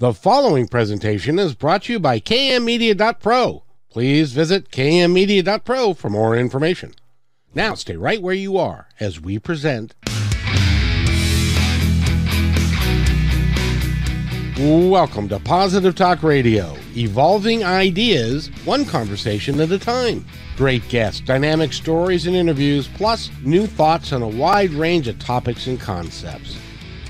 The following presentation is brought to you by kmmedia.pro. Please visit kmmedia.pro for more information. Now stay right where you are as we present. Welcome to Positive Talk Radio, evolving ideas one conversation at a time. Great guests, dynamic stories and interviews, plus new thoughts on a wide range of topics and concepts.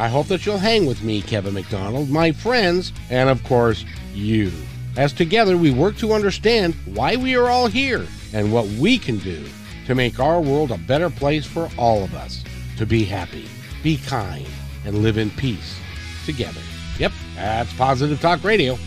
I hope that you'll hang with me, Kevin McDonald, my friends, and of course, you. As together we work to understand why we are all here and what we can do to make our world a better place for all of us. To be happy, be kind, and live in peace together. Yep, that's Positive Talk Radio.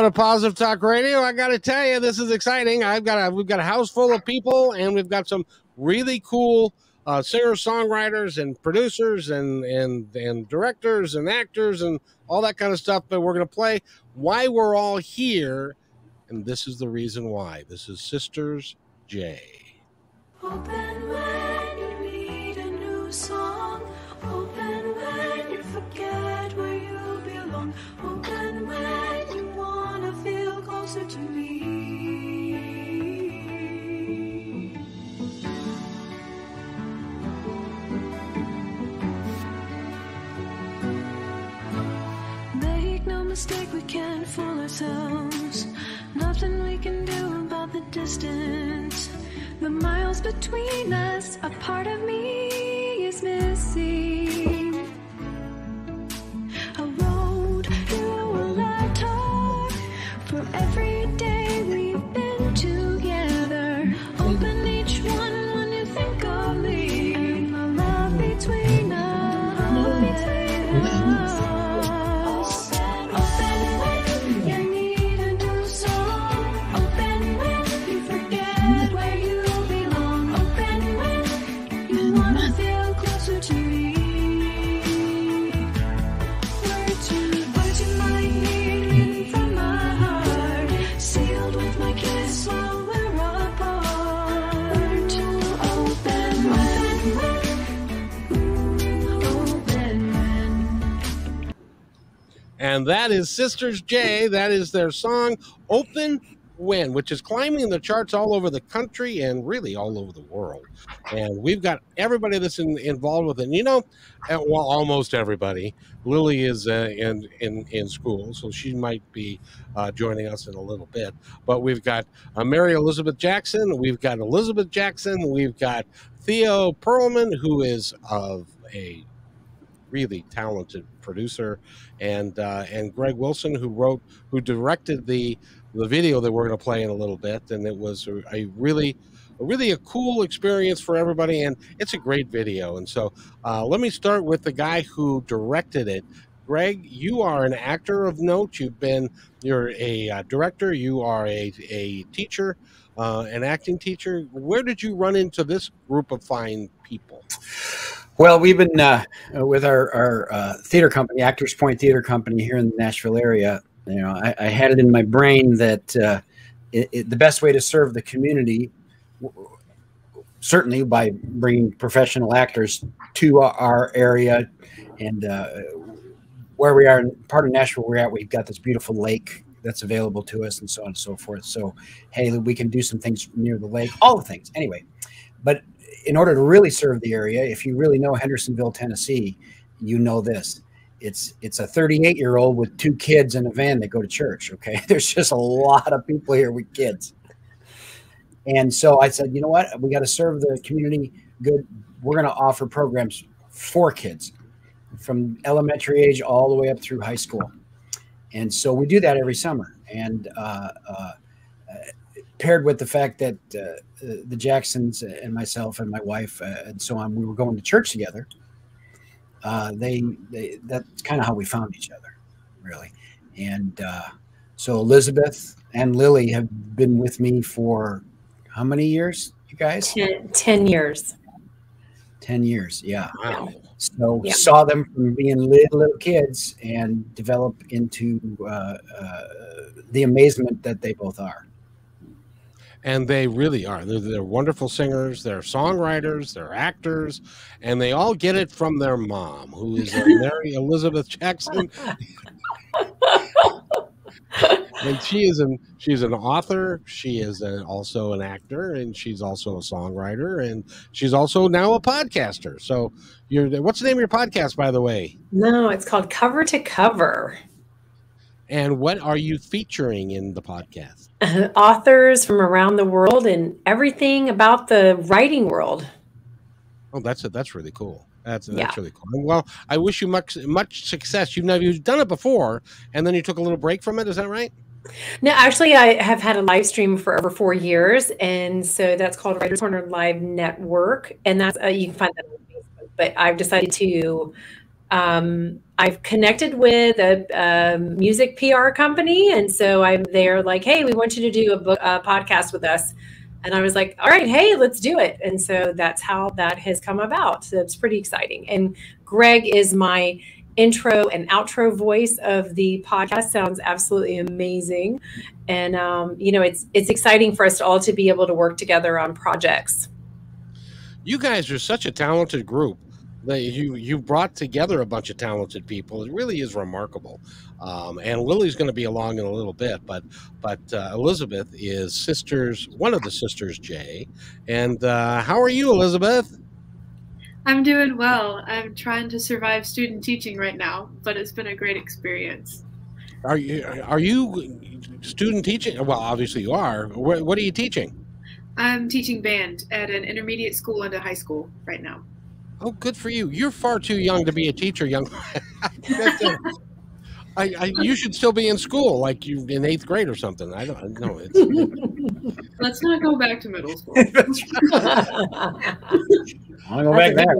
To Positive Talk Radio. I got to tell you, this is exciting. I've got a we've got a house full of people, and we've got some really cool uh, singer songwriters and producers and and and directors and actors and all that kind of stuff. But we're going to play why we're all here, and this is the reason why. This is Sisters J. Open when you need a new song. Mistake, we can't fool ourselves. Nothing we can do about the distance. The miles between us, a part of me is missing. A road will not talk for every day And that is Sisters J. That is their song Open When, which is climbing the charts all over the country and really all over the world. And we've got everybody that's in, involved with it. And you know, well, almost everybody. Lily is uh, in, in, in school, so she might be uh, joining us in a little bit. But we've got uh, Mary Elizabeth Jackson, we've got Elizabeth Jackson, we've got Theo Perlman, who is of a really talented producer, and uh, and Greg Wilson, who wrote, who directed the the video that we're going to play in a little bit, and it was a, a really really a cool experience for everybody, and it's a great video. And so, uh, let me start with the guy who directed it. Greg, you are an actor of note. You've been you're a uh, director. You are a a teacher, uh, an acting teacher. Where did you run into this group of fine people? Well, we've been uh, with our, our uh, theater company, Actors Point Theater Company here in the Nashville area. You know, I, I had it in my brain that uh, it, it, the best way to serve the community, certainly by bringing professional actors to our, area, and uh, where we are, in part of Nashville, we're at, we've got this beautiful lake that's available to us, and so on and so forth. So, hey, we can do some things near the lake, all the things. Anyway, but in order to really serve the area, if you really know Hendersonville, Tennessee, you know this. It's it's a 38 year old with two kids in a van that go to church. Okay, there's just a lot of people here with kids, and so I said, you know what, we got to serve the community good. We're going to offer programs for kids from elementary age all the way up through high school, and so we do that every summer. And uh, uh, paired with the fact that uh, the Jacksons and myself and my wife uh, and so on, we were going to church together. Uh, they, they, that's kind of how we found each other, really. And uh, so Elizabeth and Lily have been with me for how many years, you guys? Ten, 10 years. 10 years, yeah. Wow. So Yeah. saw them from being little, little kids and develop into uh, uh, the amazement that they both are. And they really are. They're, they're wonderful singers. They're songwriters. They're actors, and they all get it from their mom, who is Mary Elizabeth Jackson. and she is an she's an author. She is a, also an actor, and she's also a songwriter, and she's also now a podcaster. So, you're what's the name of your podcast, by the way? No, it's called Cover to Cover. And what are you featuring in the podcast? Authors from around the world and everything about the writing world. Oh, that's it. That's really cool. That's that's Yeah. really cool. Well, I wish you much much success. You've never you've done it before, and then you took a little break from it. Is that right? No, actually, I have had a live stream for over four years, and so that's called Writers Corner Live Network, and that's uh, you can find that on Facebook. But I've decided to, um, I've connected with a, um music PR company, and so I'm there like, hey, we want you to do a book a podcast with us, and I was like, all right, hey, let's do it, and so that's how that has come about. So it's pretty exciting, and Greg is my intro and outro voice of the podcast. Sounds absolutely amazing. And um, you know it's it's exciting for us all to be able to work together on projects. You guys are such a talented group. You you brought together a bunch of talented people. It really is remarkable. Um, and Lily's going to be along in a little bit, but but uh, Elizabeth is sisters, one of the sisters, J. And uh, how are you, Elizabeth? I'm doing well. I'm trying to survive student teaching right now, but it's been a great experience. Are you are you student teaching? Well, obviously you are. What, what are you teaching? I'm teaching band at an intermediate school and a high school right now. Oh, good for you. You're far too young to be a teacher, young. That's, I, I, you should still be in school, like you in eighth grade or something. I don't know. It's, Let's not go back to middle school. I want to go back there.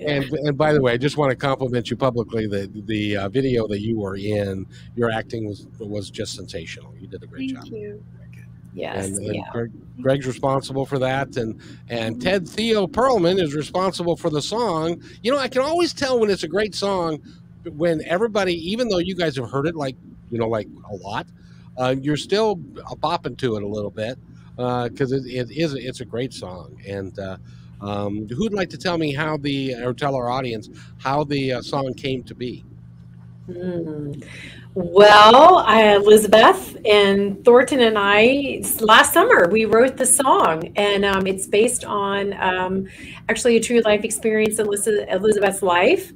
and and by the way, I just want to compliment you publicly. The the uh, video that you were in, your acting was was just sensational. You did a great Thank job. you. Yes And, and yeah Greg, Greg's responsible for that, and and Ted Theo Perlman is responsible for the song. You know, I can always tell when it's a great song when everybody, even though you guys have heard it like you know like a lot, uh, you're still bopping to it a little bit because it, it is it's a great song. And uh, um, who'd like to tell me how the or tell our audience how the uh, song came to be? Hmm. Well, I, Elizabeth and Thornton and I last summer we wrote the song, and um, it's based on um, actually a true life experience in Elizabeth's life.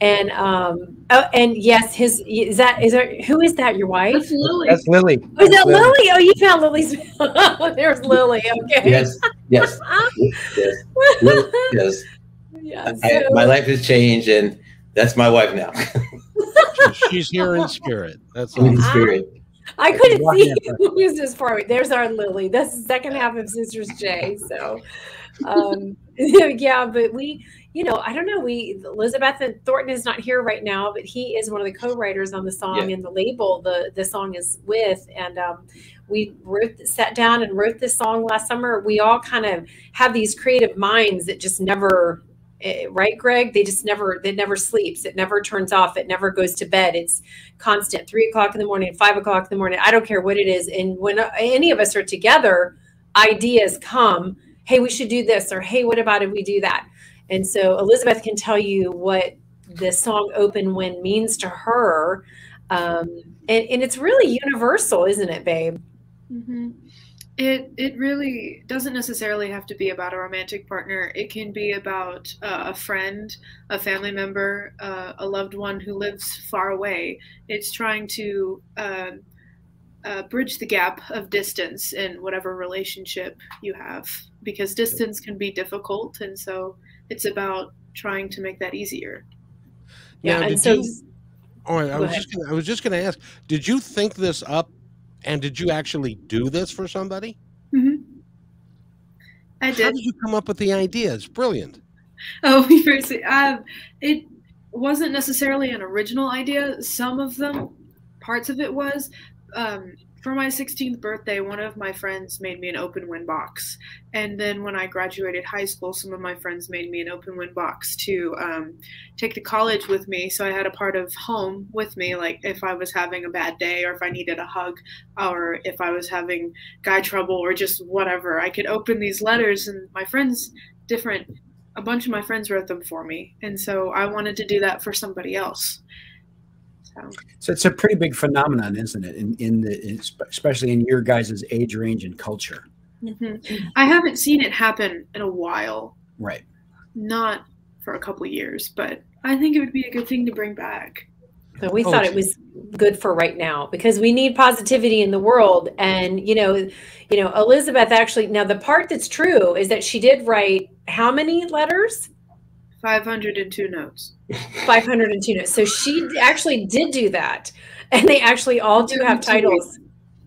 And um, oh, and yes, his is that is that who is that? Your wife? That's Lily. That's Lily. Oh, is that Lily. Lily? Oh, you found Lily's. There's Lily. Okay. Yes, yes, yes, Lily, yes. Yeah, I, my life has changed, and that's my wife now. She's here in spirit. That's In all. spirit. I couldn't see in. who's this far away. There's our Lily. That's the second half of Sisters J. So, um, yeah, but we, you know, I don't know. We Elizabeth and Thornton is not here right now, but he is one of the co-writers on the song and the label the the song is with. And um, we wrote, sat down and wrote this song last summer. We all kind of have these creative minds that just never. Eh, Right, Greg? They just never, it never sleeps. It never turns off. It never goes to bed. It's constant three o'clock in the morning five o'clock in the morning i don't care what it is and when uh, any of us are together ideas come hey we should do this or hey what about if we do that and so elizabeth can tell you what the song open when means to her um, and, and it's really universal isn't it babe hmm It it really doesn't necessarily have to be about a romantic partner. It can be about uh, a friend, a family member, uh, a loved one who lives far away. It's trying to uh, uh, bridge the gap of distance in whatever relationship you have, because distance can be difficult, and so it's about trying to make that easier. Now, and so you- Oh, I was just gonna, I was just going to ask, did you think this up, and did you actually do this for somebody? hmm I did. How did. you come up with the idea? It's brilliant. Oh, we first. Um, it wasn't necessarily an original idea. Some of them, parts of it was. Um, for my 16th birthday, one of my friends made me an open when box. And then when I graduated high school, some of my friends made me an open when box to um, take to college with me. So I had a part of home with me, like if I was having a bad day or if I needed a hug or if I was having guy trouble or just whatever. I could open these letters and my friends, different, a bunch of my friends wrote them for me. And so I wanted to do that for somebody else. So. So it's a pretty big phenomenon, isn't it? In in the especially in your guys' age range and culture. hmm I haven't seen it happen in a while, Right. not for a couple years, but I think it would be a good thing to bring back. So we Oh, thought it's- it was good for right now because we need positivity in the world. And you know, you know, Elizabeth actually now the part that's true is that she did write how many letters? 502 notes. 502 notes. So she actually did do that. And they actually all do have her two titles.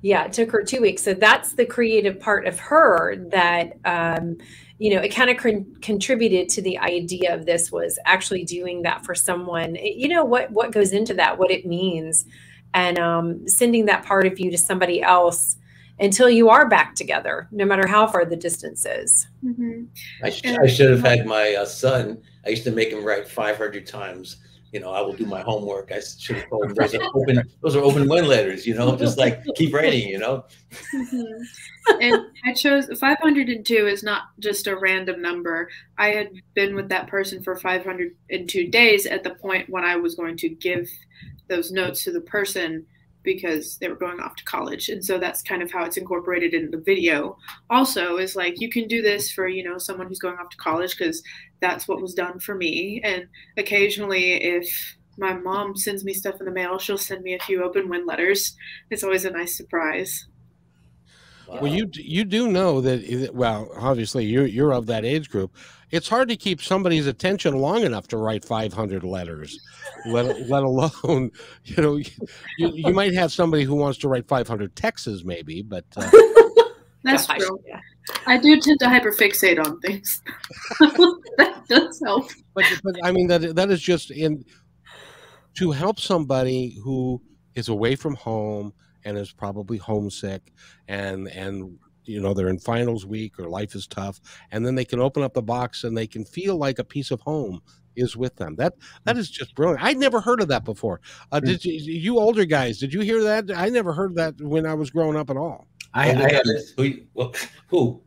Yeah, it took her two weeks. So that's the creative part of her that, um, you know, it kind of con- contributed to the idea of this was actually doing that for someone. You know what what goes into that, what it means, and um, sending that part of you to somebody else until you are back together, no matter how far the distance is. hmm I, sh- I should have had my uh, son. I used to make him write 500 times. You know, I will do my homework. I should have told him those are open. Those are open when letters. You know, just like keep writing. You know. Mhm. and I chose 502 is not just a random number. I had been with that person for 502 days at the point when I was going to give those notes to the person because they were going off to college. And so that's kind of how it's incorporated in the video. Also is like you can do this for, you know, someone who's going off to college because that's what was done for me. And occasionally if my mom sends me stuff in the mail, she'll send me a few open when letters. It's always a nice surprise. Wow. Well, you you do know that. Well, obviously, you're you're of that age group. It's hard to keep somebody's attention long enough to write 500 letters, let let alone you know you, you might have somebody who wants to write 500 texts maybe, but uh, That's Gosh, true. yeah. I do tend to hyperfixate on things. that does help. but but I mean that that is just in to help somebody who is away from home and is probably homesick and and you know they're in finals week or life is tough and then they can open up the box and they can feel like a piece of home is with them. That that is just brilliant. I'd never heard of that before. Uh, did you, you older guys did you hear that? I never heard that when i was growing up at all I, Older I had guys? who? What? Who?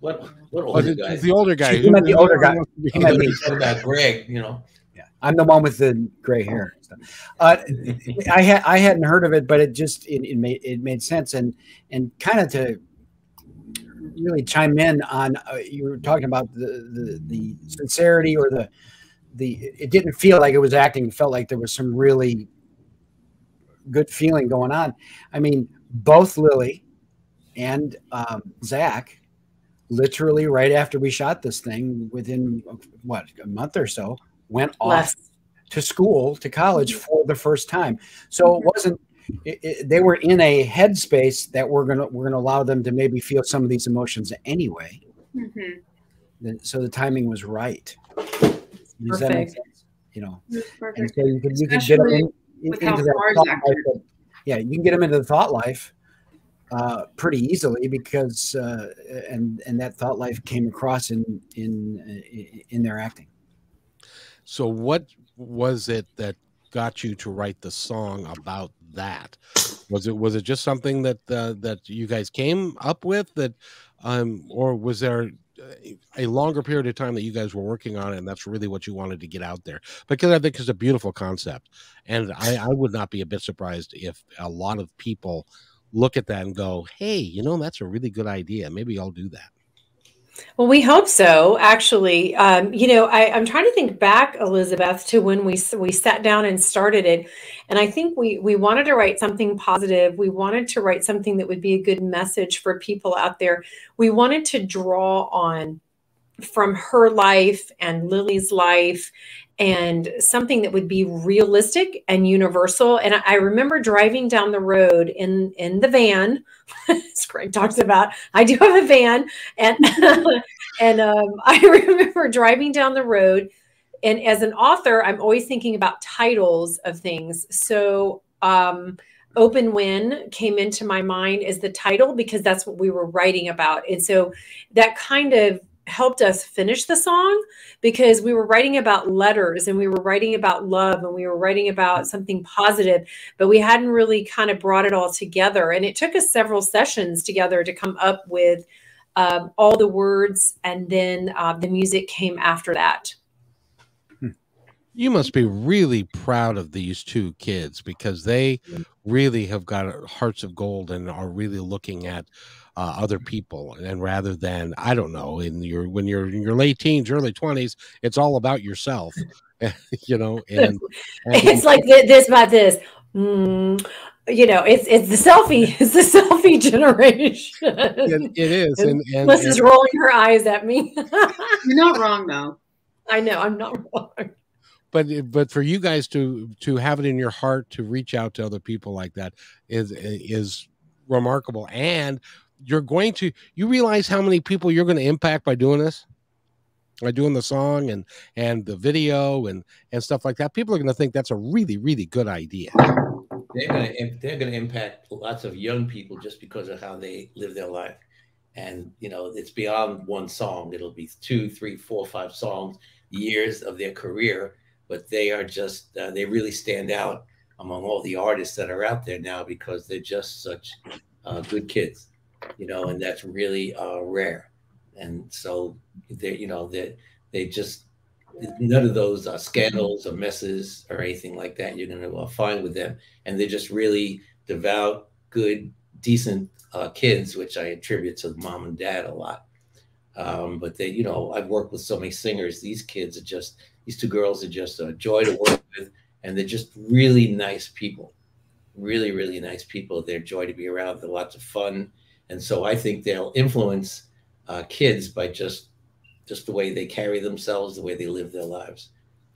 What? What older the, guy? the older guy He meant the older guy. He He I meant thought me. you said about Greg. You know. Yeah, I'm the one with the gray hair. and. Uh, I had I hadn't heard of it, but it just it, it made it made sense and and kind of to really chime in on uh, you were talking about the, the the sincerity or the the it didn't feel like it was acting. It felt like there was some really good feeling going on. I mean, both Lily and um, Zach literally right after we shot this thing within what a month or so went off Less. to school to college for the first time so it wasn't it, it, they were in a headspace that we're gonna we're gonna allow them to maybe feel some of these emotions anyway Mhm. Then- so the timing was right does that make Perfect. sense you know perfect. so you can you can get them in, in- into that thought life yeah you can get them into the thought life uh, pretty easily because uh, and and that thought life came across in in uh, in their acting So, what was it that got you to write the song about that? Was it was it just something that uh, that you guys came up with that, um, or was there a longer period of time that you guys were working on it, and that's really what you wanted to get out there? Because I think it's a beautiful concept, and I, I would not be a bit surprised if a lot of people look at that and go, "Hey, you know, that's a really good idea. Maybe I'll do that." Well, we hope so. Actually, um, you know, I, I'm trying to think back, Elizabeth, to when we we sat down and started it, and I think we we wanted to write something positive. We wanted to write something that would be a good message for people out there. We wanted to draw on from her life and Lily's life and something that would be realistic and universal. And I, remember driving down the road in in the van, as Greg talks about. I do have a van, and and um, I remember driving down the road. And as an author, I'm always thinking about titles of things. So um, Open When came into my mind as the title because that's what we were writing about. And so that kind of helped us finish the song because we were writing about letters and we were writing about love and we were writing about something positive, but we hadn't really kind of brought it all together. And it took us several sessions together to come up with um, all the words, and then uh, the music came after that. You must be really proud of these two kids because they really have got hearts of gold and are really looking at uh, other people and rather than I don't know in your when you're in your late teens, early twenties, it's all about yourself, you know. And, and it's like thi- this about this. Mm, you know, it's it's the selfie, it's the selfie generation. it, it is, and, and, Liz is rolling her eyes at me. You're not wrong though. I know I'm not wrong. but but for you guys to to have it in your heart to reach out to other people like that is is remarkable and you're going to you realize how many people you're going to impact by doing this? By doing the song and and the video and and stuff like that. People are going to think that's a really really good idea. They're going to they're going to impact lots of young people just because of how they live their life. And you know it's beyond one song. It'll be two three four five songs years of their career. But they are just uh, they really stand out among all the artists that are out there now because they're just such uh, good kids you know and that's really uh, rare. And so they you know they they just none of those uh, scandals or messes or anything like that you're going to uh, find with them. And they're just really devout good decent uh, kids which i attribute to mom and dad a lot. Um, but they you know i've worked with so many singers. These kids are just these two girls are just a joy to work with and they're just really nice people. Really really nice people. They're joy to be around. They're lots of fun and so i think they'll influence uh, kids by just just the way they carry themselves the way they live their lives.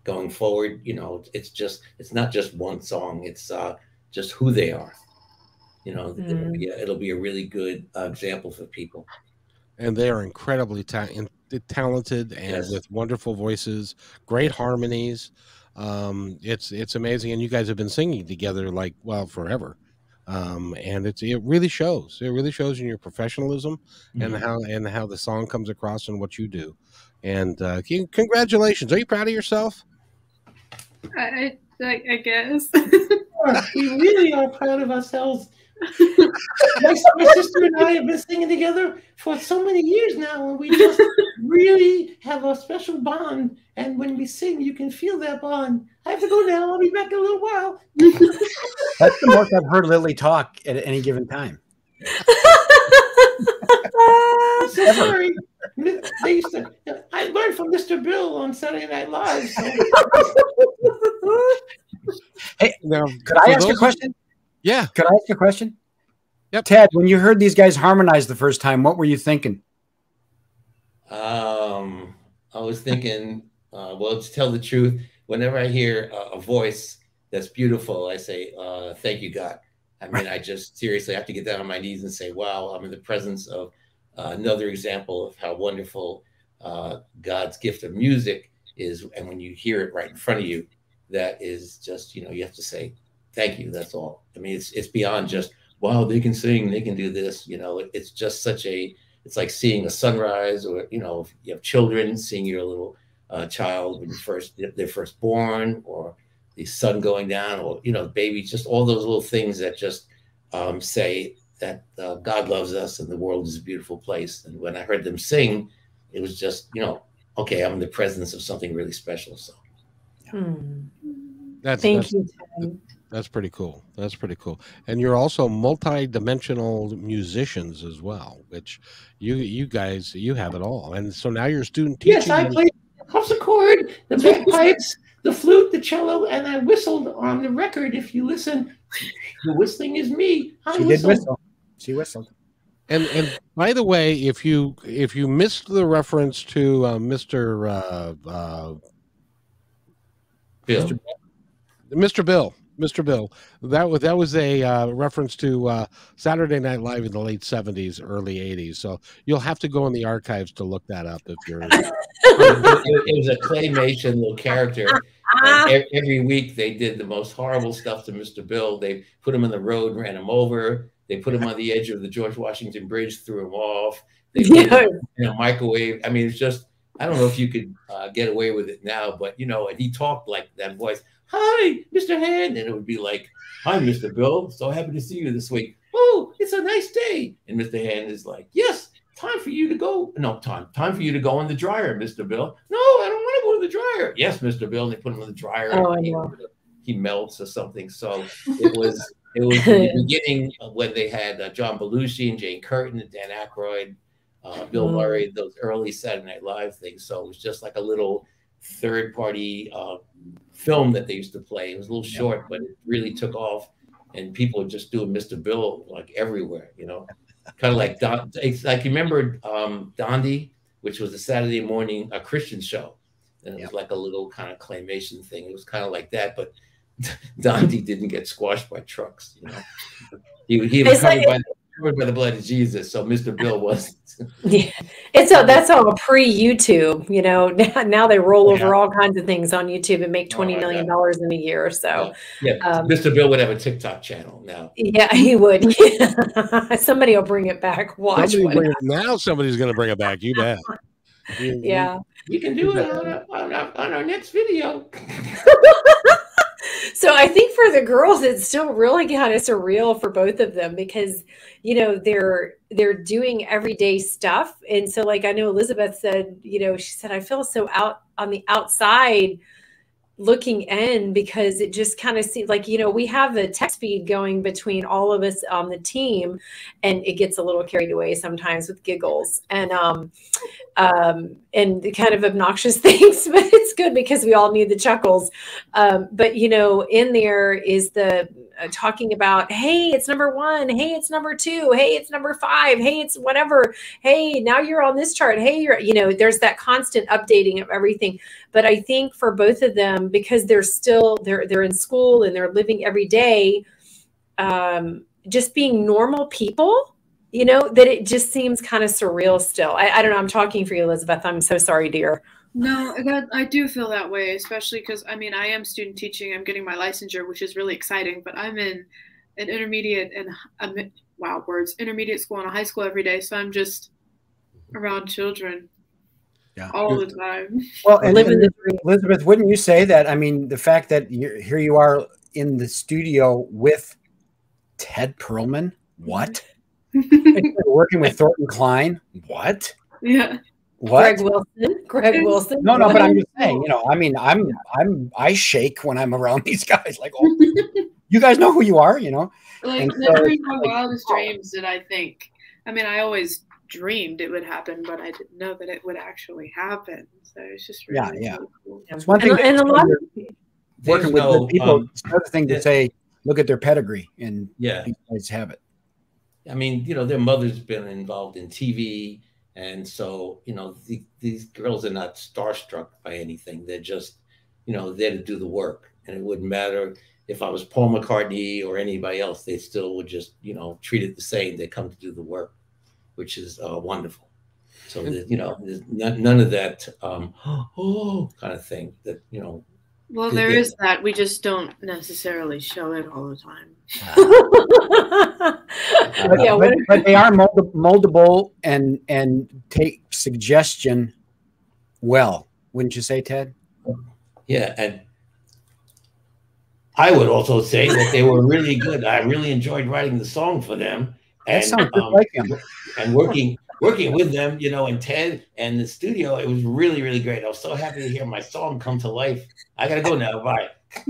Going forward you know it's just it's not just one song it's uh just who they are. You know it'll, Mm. be a, it'll be a really good uh, example for people. And they are incredibly ta- in- talented and Yes. with wonderful voices great harmonies. Um it's it's amazing. And you guys have been singing together like well forever um and it's it really shows. It really shows in your professionalism and Mhm. how and how the song comes across and what you do. And uh c- congratulations. Are you proud of yourself? I, I, I guess. we really are proud of ourselves my, my sister and I have been singing together for so many years now, and we just really have a special bond. And when we sing, you can feel that bond. I have to go now. I'll be back in a little while. That's the most I've heard Lily talk at any given time. I'm so sorry. They used to. I learned from Mr. Bill on Saturday Night Live. So now Could I ask a question? Yeah Could I ask a question? Yep. Ted, when you heard these guys harmonize the first time, what were you thinking? Um, I was thinking, uh, well, to tell the truth, whenever I hear a, a voice that's beautiful, I say, uh, "Thank you, God." I mean, I just seriously have to get down on my knees and say, "Wow, I'm in the presence of uh, another example of how wonderful uh, God's gift of music is." And when you hear it right in front of you, that is just, you know, you have to say, "Thank you." That's all. I mean, it's it's beyond just, "Wow, they can sing, they can do this." You know, it's just such a it's like seeing a sunrise or you know if you have children seeing your little uh, child when you first they're first born or the sun going down or you know babies just all those little things that just um, say that uh, god loves us and the world is a beautiful place and when i heard them sing it was just you know okay i'm in the presence of something really special so Hmm. that's Thank that's, you. Ted. That's pretty cool that's pretty cool and you're also multi-dimensional musicians as well which you you guys you have it all and so now you're a student teaching yes i and- played the harpsichord the bagpipes the flute the cello and i whistled on the record if you listen the whistling is me I She did whistle. She whistled. And and by the way, if you if you missed the reference to uh, Mr. Uh, uh, Bill. Mr. Mr. Bill, Mr. Bill, that was that was a uh, reference to uh, Saturday Night Live in the late seventies, early eighties. So you'll have to go in the archives to look that up if you're. it, it was a claymation little character. And e- every week they did the most horrible stuff to Mr. Bill. They put him in the road, ran him over. They put him on the edge of the George Washington Bridge, threw him off. They put him Yeah. in a microwave. I mean, it's just I don't know if you could uh, get away with it now, but you know, and he talked like that voice. Hi, Mr. Hand, and it would be like, "Hi, Mr. Bill. So happy to see you this week. Oh, it's a nice day." And Mr. Hand is like, "Yes, time for you to go. No, time, time for you to go in the dryer, Mr. Bill. No, I don't want to go in the dryer. Yes, Mr. Bill. And they put him in the dryer. Oh, and he, no. he melts or something. So it was it was the beginning when they had uh, John Belushi and Jane Curtin and Dan Aykroyd, uh, Bill Mm. Murray, those early Saturday Night Live things. So it was just like a little third party uh, film that they used to play. It was a little short, but it really took off, and people were just doing Mr. Bill like everywhere. You know, kind of like Don. It's like you remember um, Dondi, which was a Saturday morning a Christian show, and it was like a little kind of claymation thing. It was kind of like that, but Dondi didn't get squashed by trucks. You know, he he was It's like- covered by, covered by the blood of Jesus. So Mr. Bill was. Yeah, it's a that's all pre YouTube. You know, now, now they roll over all kinds of things on YouTube and make Oh, twenty my million God. dollars in a year. Or so yeah, Um, Mr. Bill would have a TikTok channel now. yeah, he would. Somebody will bring it back. Watch Somebody it, now somebody's going to bring it back. You bet. You- Yeah. We can do it on our, on our, on our next video. So I think for the girls, it's still really kind of surreal for both of them because, you know, they're they're doing everyday stuff, and so like I know Elizabeth said, you know, she said I feel so out on the outside looking in because it just kind of seems like you know we have the text feed going between all of us on the team and it gets a little carried away sometimes with giggles and um um and the kind of obnoxious things but it's good because we all need the chuckles. Um but you know in there is the uh, talking about hey it's number one hey it's number two hey it's number five hey it's whatever hey now you're on this chart hey you're you know there's that constant updating of everything. But i think for both of them because they're still they're they're in school and they're living every day um just being normal people you know that it just seems kind of surreal still I, I don't know i'm talking for you elizabeth i'm so sorry dear No, that I do feel that way, especially because I mean I am student teaching. I'm getting my licensure, which is really exciting. But I'm in an intermediate and I'm wow words intermediate school and a high school every day, so I'm just around children Yeah. all the time. Well, and, and Elizabeth, wouldn't you say that? I mean, the fact that you're, here you are in the studio with Ted Perlman, what? Mm-hmm. Working with Thornton Klein, what? yeah. What? greg wilson greg wilson No, no, what? but I'm just saying, you know, I mean, I'm, I'm, I shake when I'm around these guys. Like, oh, you guys know who you are, you know? Like And so never it's in my like- wildest dreams did I think. I mean, I always dreamed it would happen, but I didn't know that it would actually happen. So it's just really, Yeah, yeah. really cool. It's one thing. and a lot of working with no, good people. um, it's another thing to there- say, look at their pedigree, and Yeah. these guys have it. I mean, you know, their mother's been involved in TV, and so you know, the, these girls are not starstruck by anything. They're just, you know, there to do the work, and it wouldn't matter if I was Paul McCartney or anybody else. They still would just, you know, treat it the same. They come to do the work, which is uh, wonderful. So you know, there's none, none of that um, oh kind of thing that you know. Well, Good there game. is that. We just don't necessarily show it all the time. But, yeah but, but they are mold- moldable and and take suggestion well, wouldn't you say, Ted? Yeah, and I would also say that they were really good. I really enjoyed writing the song for them, and um, like him. and working working with them, you know, and Ted and the studio. It was really really great. I was so happy to hear my song come to life. I gotta go now. Bye.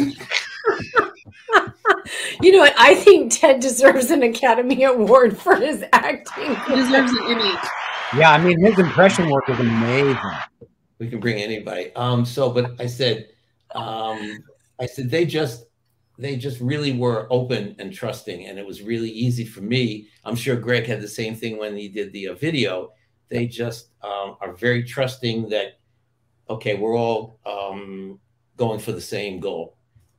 you know what i think ted deserves an academy award for his acting He deserves an Emmy. Yeah, I mean his impression work is amazing. We can bring anybody. Um. So, but I said, um, I said they just they just really were open and trusting, and it was really easy for me. I'm sure Greg had the same thing when he did the uh, video. They just um, are very trusting that okay, we're all um, going for the same goal,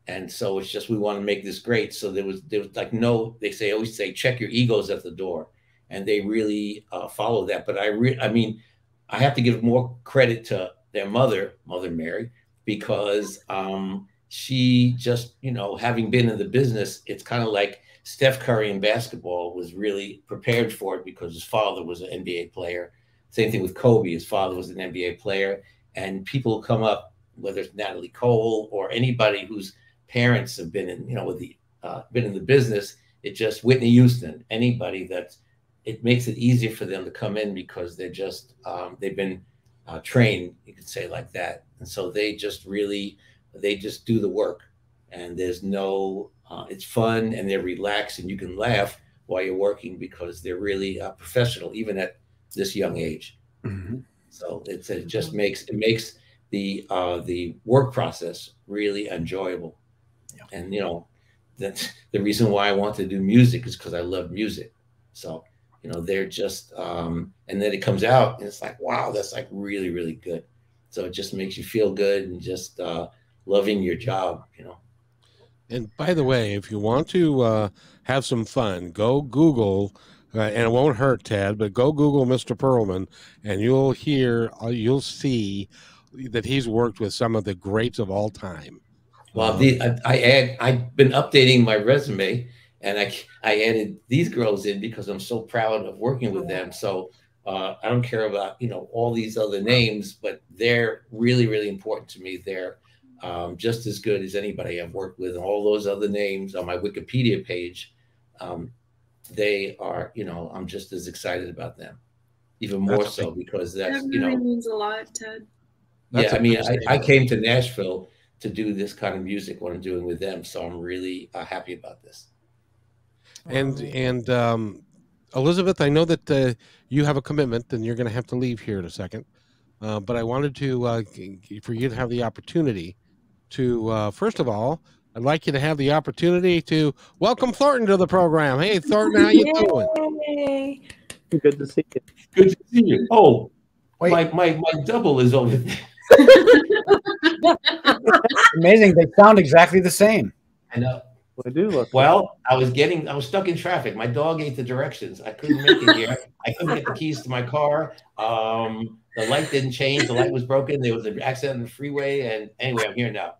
and so it's just we want to make this great. So there was there was like no, they say always say check your egos at the door, and they really uh, follow that. But I re- I mean, I have to give more credit to their mother, Mother Mary, because um, she just, you know, having been in the business, it's kind of like Steph Curry in basketball was really prepared for it because his father was an NBA player. Same thing with Kobe. His father was an NBA player. And people come up, whether it's Natalie Cole or anybody whose parents have been in, you know, with the uh, been in the business. It just Whitney Houston, anybody that's it makes it easier for them to come in because they're just um, they've been uh, trained, you could say like that, and so they just really they just do the work, and there's no uh, it's fun and they're relaxed and you can laugh while you're working because they're really uh, professional even at this young age. Mm-hmm. So it's it just makes it makes the uh, the work process really enjoyable, Yeah. and you know that's the reason why I want to do music is because I love music. So you know they're just um, and then it comes out and it's like wow that's like really really good. So it just makes you feel good and just uh, loving your job. You know. And by the way, if you want to uh, have some fun, go Google, uh, and it won't hurt, Ted, but go Google Mr. Perlman, and you'll hear, uh, you'll see that he's worked with some of the greats of all time. Well, the, I, I add. I've been updating my resume, and I I added these girls in because I'm so proud of working with them. So uh, I don't care about you know all these other names, but they're really really important to me. They're um, just as good as anybody I've worked with. And all those other names on my Wikipedia page, um, they are you know I'm just as excited about them, even more That's so because that's that you really know means a lot, Ted. That's yeah, I mean, I. I came to Nashville to do this kind of music, what I'm doing with them. So I'm really uh, happy about this. And and um, Elizabeth, I know that uh, you have a commitment, and you're going to have to leave here in a second. Uh, but I wanted to uh, g- g- for you to have the opportunity to uh, first of all, I'd like you to have the opportunity to welcome Thornton to the program. Hey, Thornton, how you doing? Good to see you. Good to see you. Oh, Wait. my, my, my double is over there. Amazing. They sound exactly the same. I know. We do look. Well, I was getting, I was stuck in traffic. My dog ate the directions. I couldn't make it here. I couldn't get the keys to my car. Um, the light didn't change. The light was broken. There was an accident on the freeway. And anyway, I'm here now.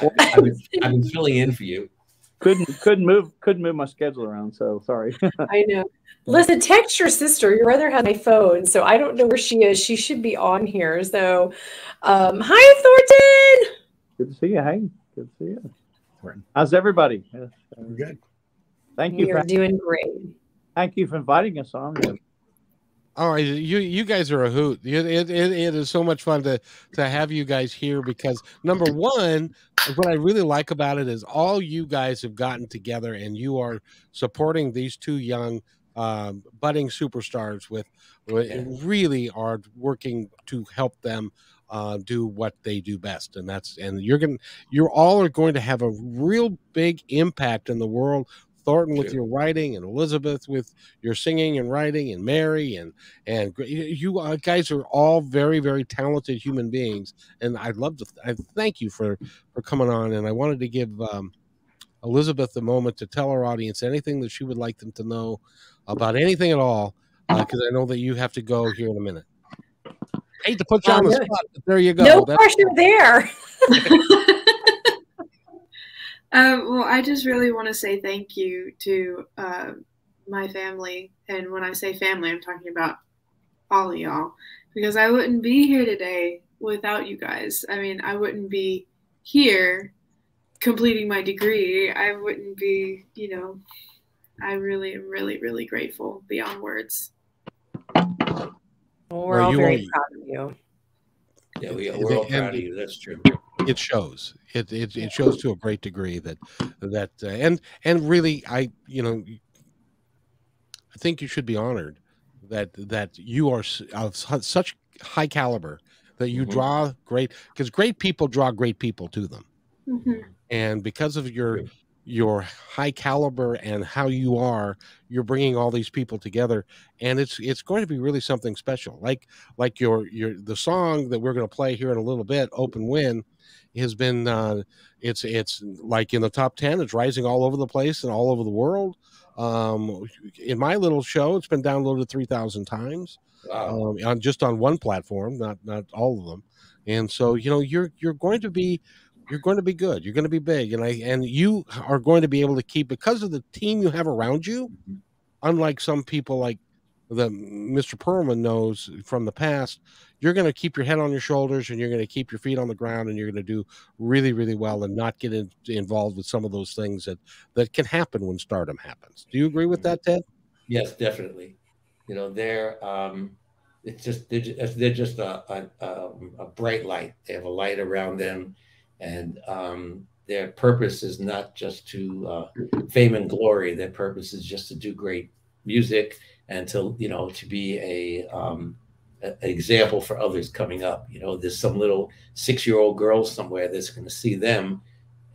I've been, I've been filling in for you. couldn't couldn't move couldn't move my schedule around. So sorry. I know. Listen, text your sister. Your brother has my phone, so I don't know where she is. She should be on here. So, um, hi, Thornton. good to see you. Hey, good to see you. Thornton. How's everybody? Yes, uh, Good. Thank you. You're For, doing great. thank you for inviting us on. All right, you you guys are a hoot. It, it, it, is so much fun to to have you guys here because number one, what I really like about it is all you guys have gotten together and you are supporting these two young um, budding superstars with, with really are working to help them uh, do what they do best, and that's and you're gonna you're all are going to have a real big impact in the world. Thornton with True. your writing and Elizabeth with your singing and writing and Mary and and you- you uh, guys are all very very talented human beings and I'd love to I thank you for for coming on and I wanted to give um, Elizabeth a moment to tell our audience anything that she would like them to know about anything at all because I know that you have to go here in a minute. Hate to put you Uh, on the spot, but there you go. no That's- pressure there. Uh, well, I just really want to say thank you to uh, my family. And when I say family, I'm talking about all of y'all. Because I wouldn't be here today without you guys. I mean, I wouldn't be here completing my degree. I wouldn't be, you know, I really am really, really grateful beyond words. Well, We're Well, all you very are- proud of you. Yeah, we, we're all proud of you. That's true. It shows it, it it shows to a great degree that that uh, and and really i you know i think you should be honored that that you are of such high caliber that you Mhm. draw great because great people draw great people to them Mhm. and because of your your high caliber and how you are you're bringing all these people together and it's it's going to be really something special like like your your the song that we're going to play here in a little bit open when has been uh it's it's like in the top 10 it's rising all over the place and all over the world Um, in my little show, it's been downloaded three thousand times Wow. um, on just on one platform, not not all of them. And so you know you're you're going to be you're going to be good. You're going to be big, and I and you are going to be able to keep because of the team you have around you. Unlike some people like that Mr. Perlman knows from the past, you're going to keep your head on your shoulders and you're going to keep your feet on the ground and you're going to do really really well and not get in, involved with some of those things that that can happen when stardom happens. Do you agree with that, Ted? Yes, definitely. You know, they're um, it's just they're just, they're just a, a um, a bright light. They have a light around them, and um, their purpose is not just to uh, fame and glory. Their purpose is just to do great music and to you know to be a um, a- an example for others coming up. You know, there's some little six year old girl somewhere that's going to see them,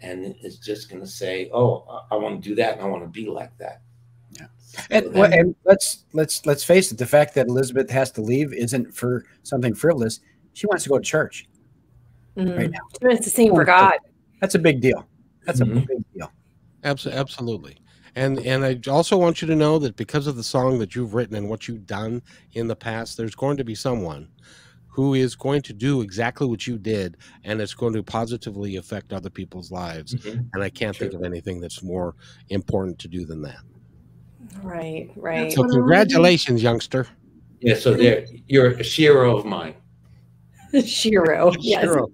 and it's just going to say, "Oh, I, I want to do that, and I want to be like that." Yeah. And, that- well, and let's let's let's face it. The fact that Elizabeth has to leave isn't for something frivolous. She wants to go to church Mhm. right now. She wants to sing for God. That's a big deal. That's a Mhm. big deal. Abso- absolutely. And and I also want you to know that because of the song that you've written and what you've done in the past, there's going to be someone who is going to do exactly what you did, and it's going to positively affect other people's lives. Mhm. And I can't think of anything that's more important to do than that. Right, right. So congratulations, youngster. Yeah, so there you're a hero of mine. Shiro. Yes. Shiro.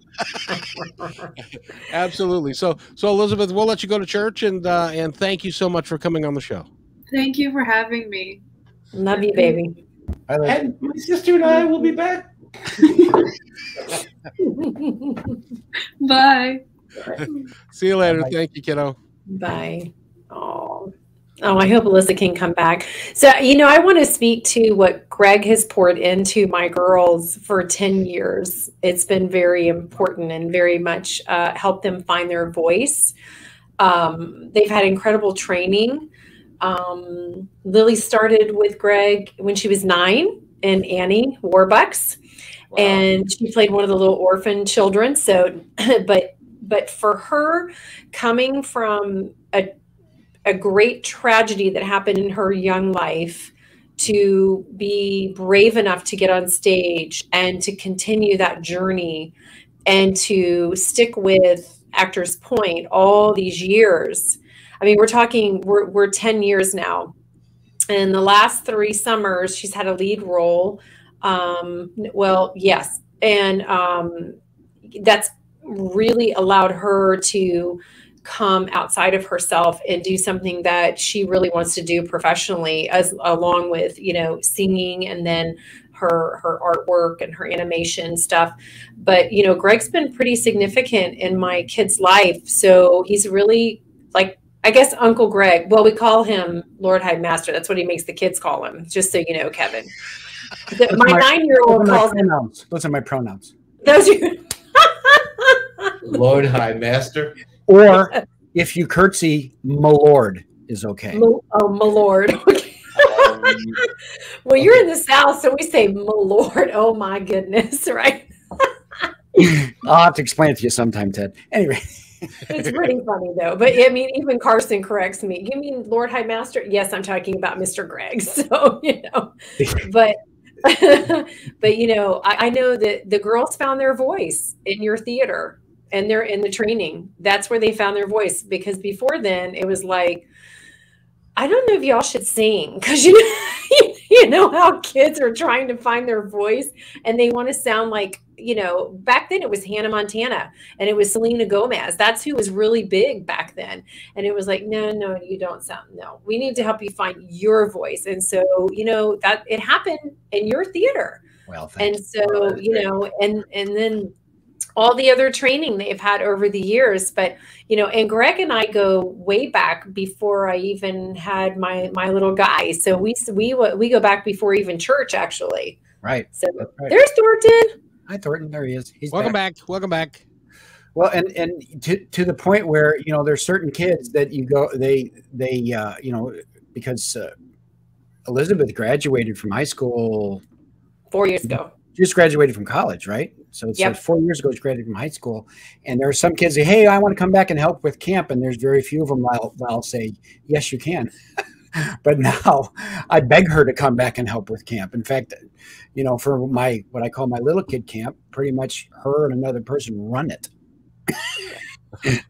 Absolutely. So so Elizabeth, we'll let you go to church and uh, and thank you so much for coming on the show. Thank you for having me. Love you, baby. I like And my sister and I will be back. Bye. See you later. Bye. Thank you, kiddo. Bye. Oh. Oh, I hope Alyssa can come back. So, you know, I want to speak to what Greg has poured into my girls for 10 years. It's been very important and very much uh, helped them find their voice. Um, they've had incredible training. Um, Lily started with Greg when she was nine and Annie Warbucks Wow. and she played one of the little orphan children so but but for her coming from a great tragedy that happened in her young life to be brave enough to get on stage and to continue that journey and to stick with actors point all these years. I mean we're talking we're, we're 10 years now. And the last three summers she's had a lead role. Um well yes. And um that's really allowed her to come outside of herself and do something that she really wants to do professionally as along with you know singing and then her her artwork and her animation stuff but you know greg's been pretty significant in my kid's life so he's really like i guess uncle greg well we call him lord high master that's what he makes the kids call him just so you know kevin The- my my- nine-year-old Those my calls him pronouns. Those are my pronouns. those are Lord High Master. Or if you curtsy, my lord is okay. Oh, my lord. Um, well, you're in the South, so we say my lord. Oh my goodness, right? I'll have to explain it to you sometime, Ted. Anyway, It's pretty funny though. But I mean, even Carson corrects me. You mean Lord High Master? Yes, I'm talking about Mr. Greg. So you know, but but you know, I, I know that the girls found their voice in your theater and they're in the training. That's where they found their voice because before then it was like, I don't know if y'all should sing because you know, you know how kids are trying to find their voice and they want to sound like you know back then it was Hannah Montana and it was Selena Gomez. That's who was really big back then. And it was like, no, no, you don't sound no. We need to help you find your voice. And so you know that it happened in your theater well, thank and so you know and and then all the other training they've had over the years but you know and greg and i go way back before i even had my my little guy so we we we go back before even church actually. Right. so right. there's thornton Hi, Thornton. There he is. He's Welcome back. back. Welcome back. Well, and and to to the point where you know there's certain kids that you go they they uh, you know because uh, Elizabeth graduated from high school, four years ago just graduated from college, right? So it's Yep. like four years ago she graduated from high school, and there are some kids say, "Hey, I want to come back and help with camp," and there's very few of them. that'll, I'll say, "Yes, you can." but now I beg her to come back and help with camp. In fact, you know, for my what I call my little kid camp, pretty much her and another person run it.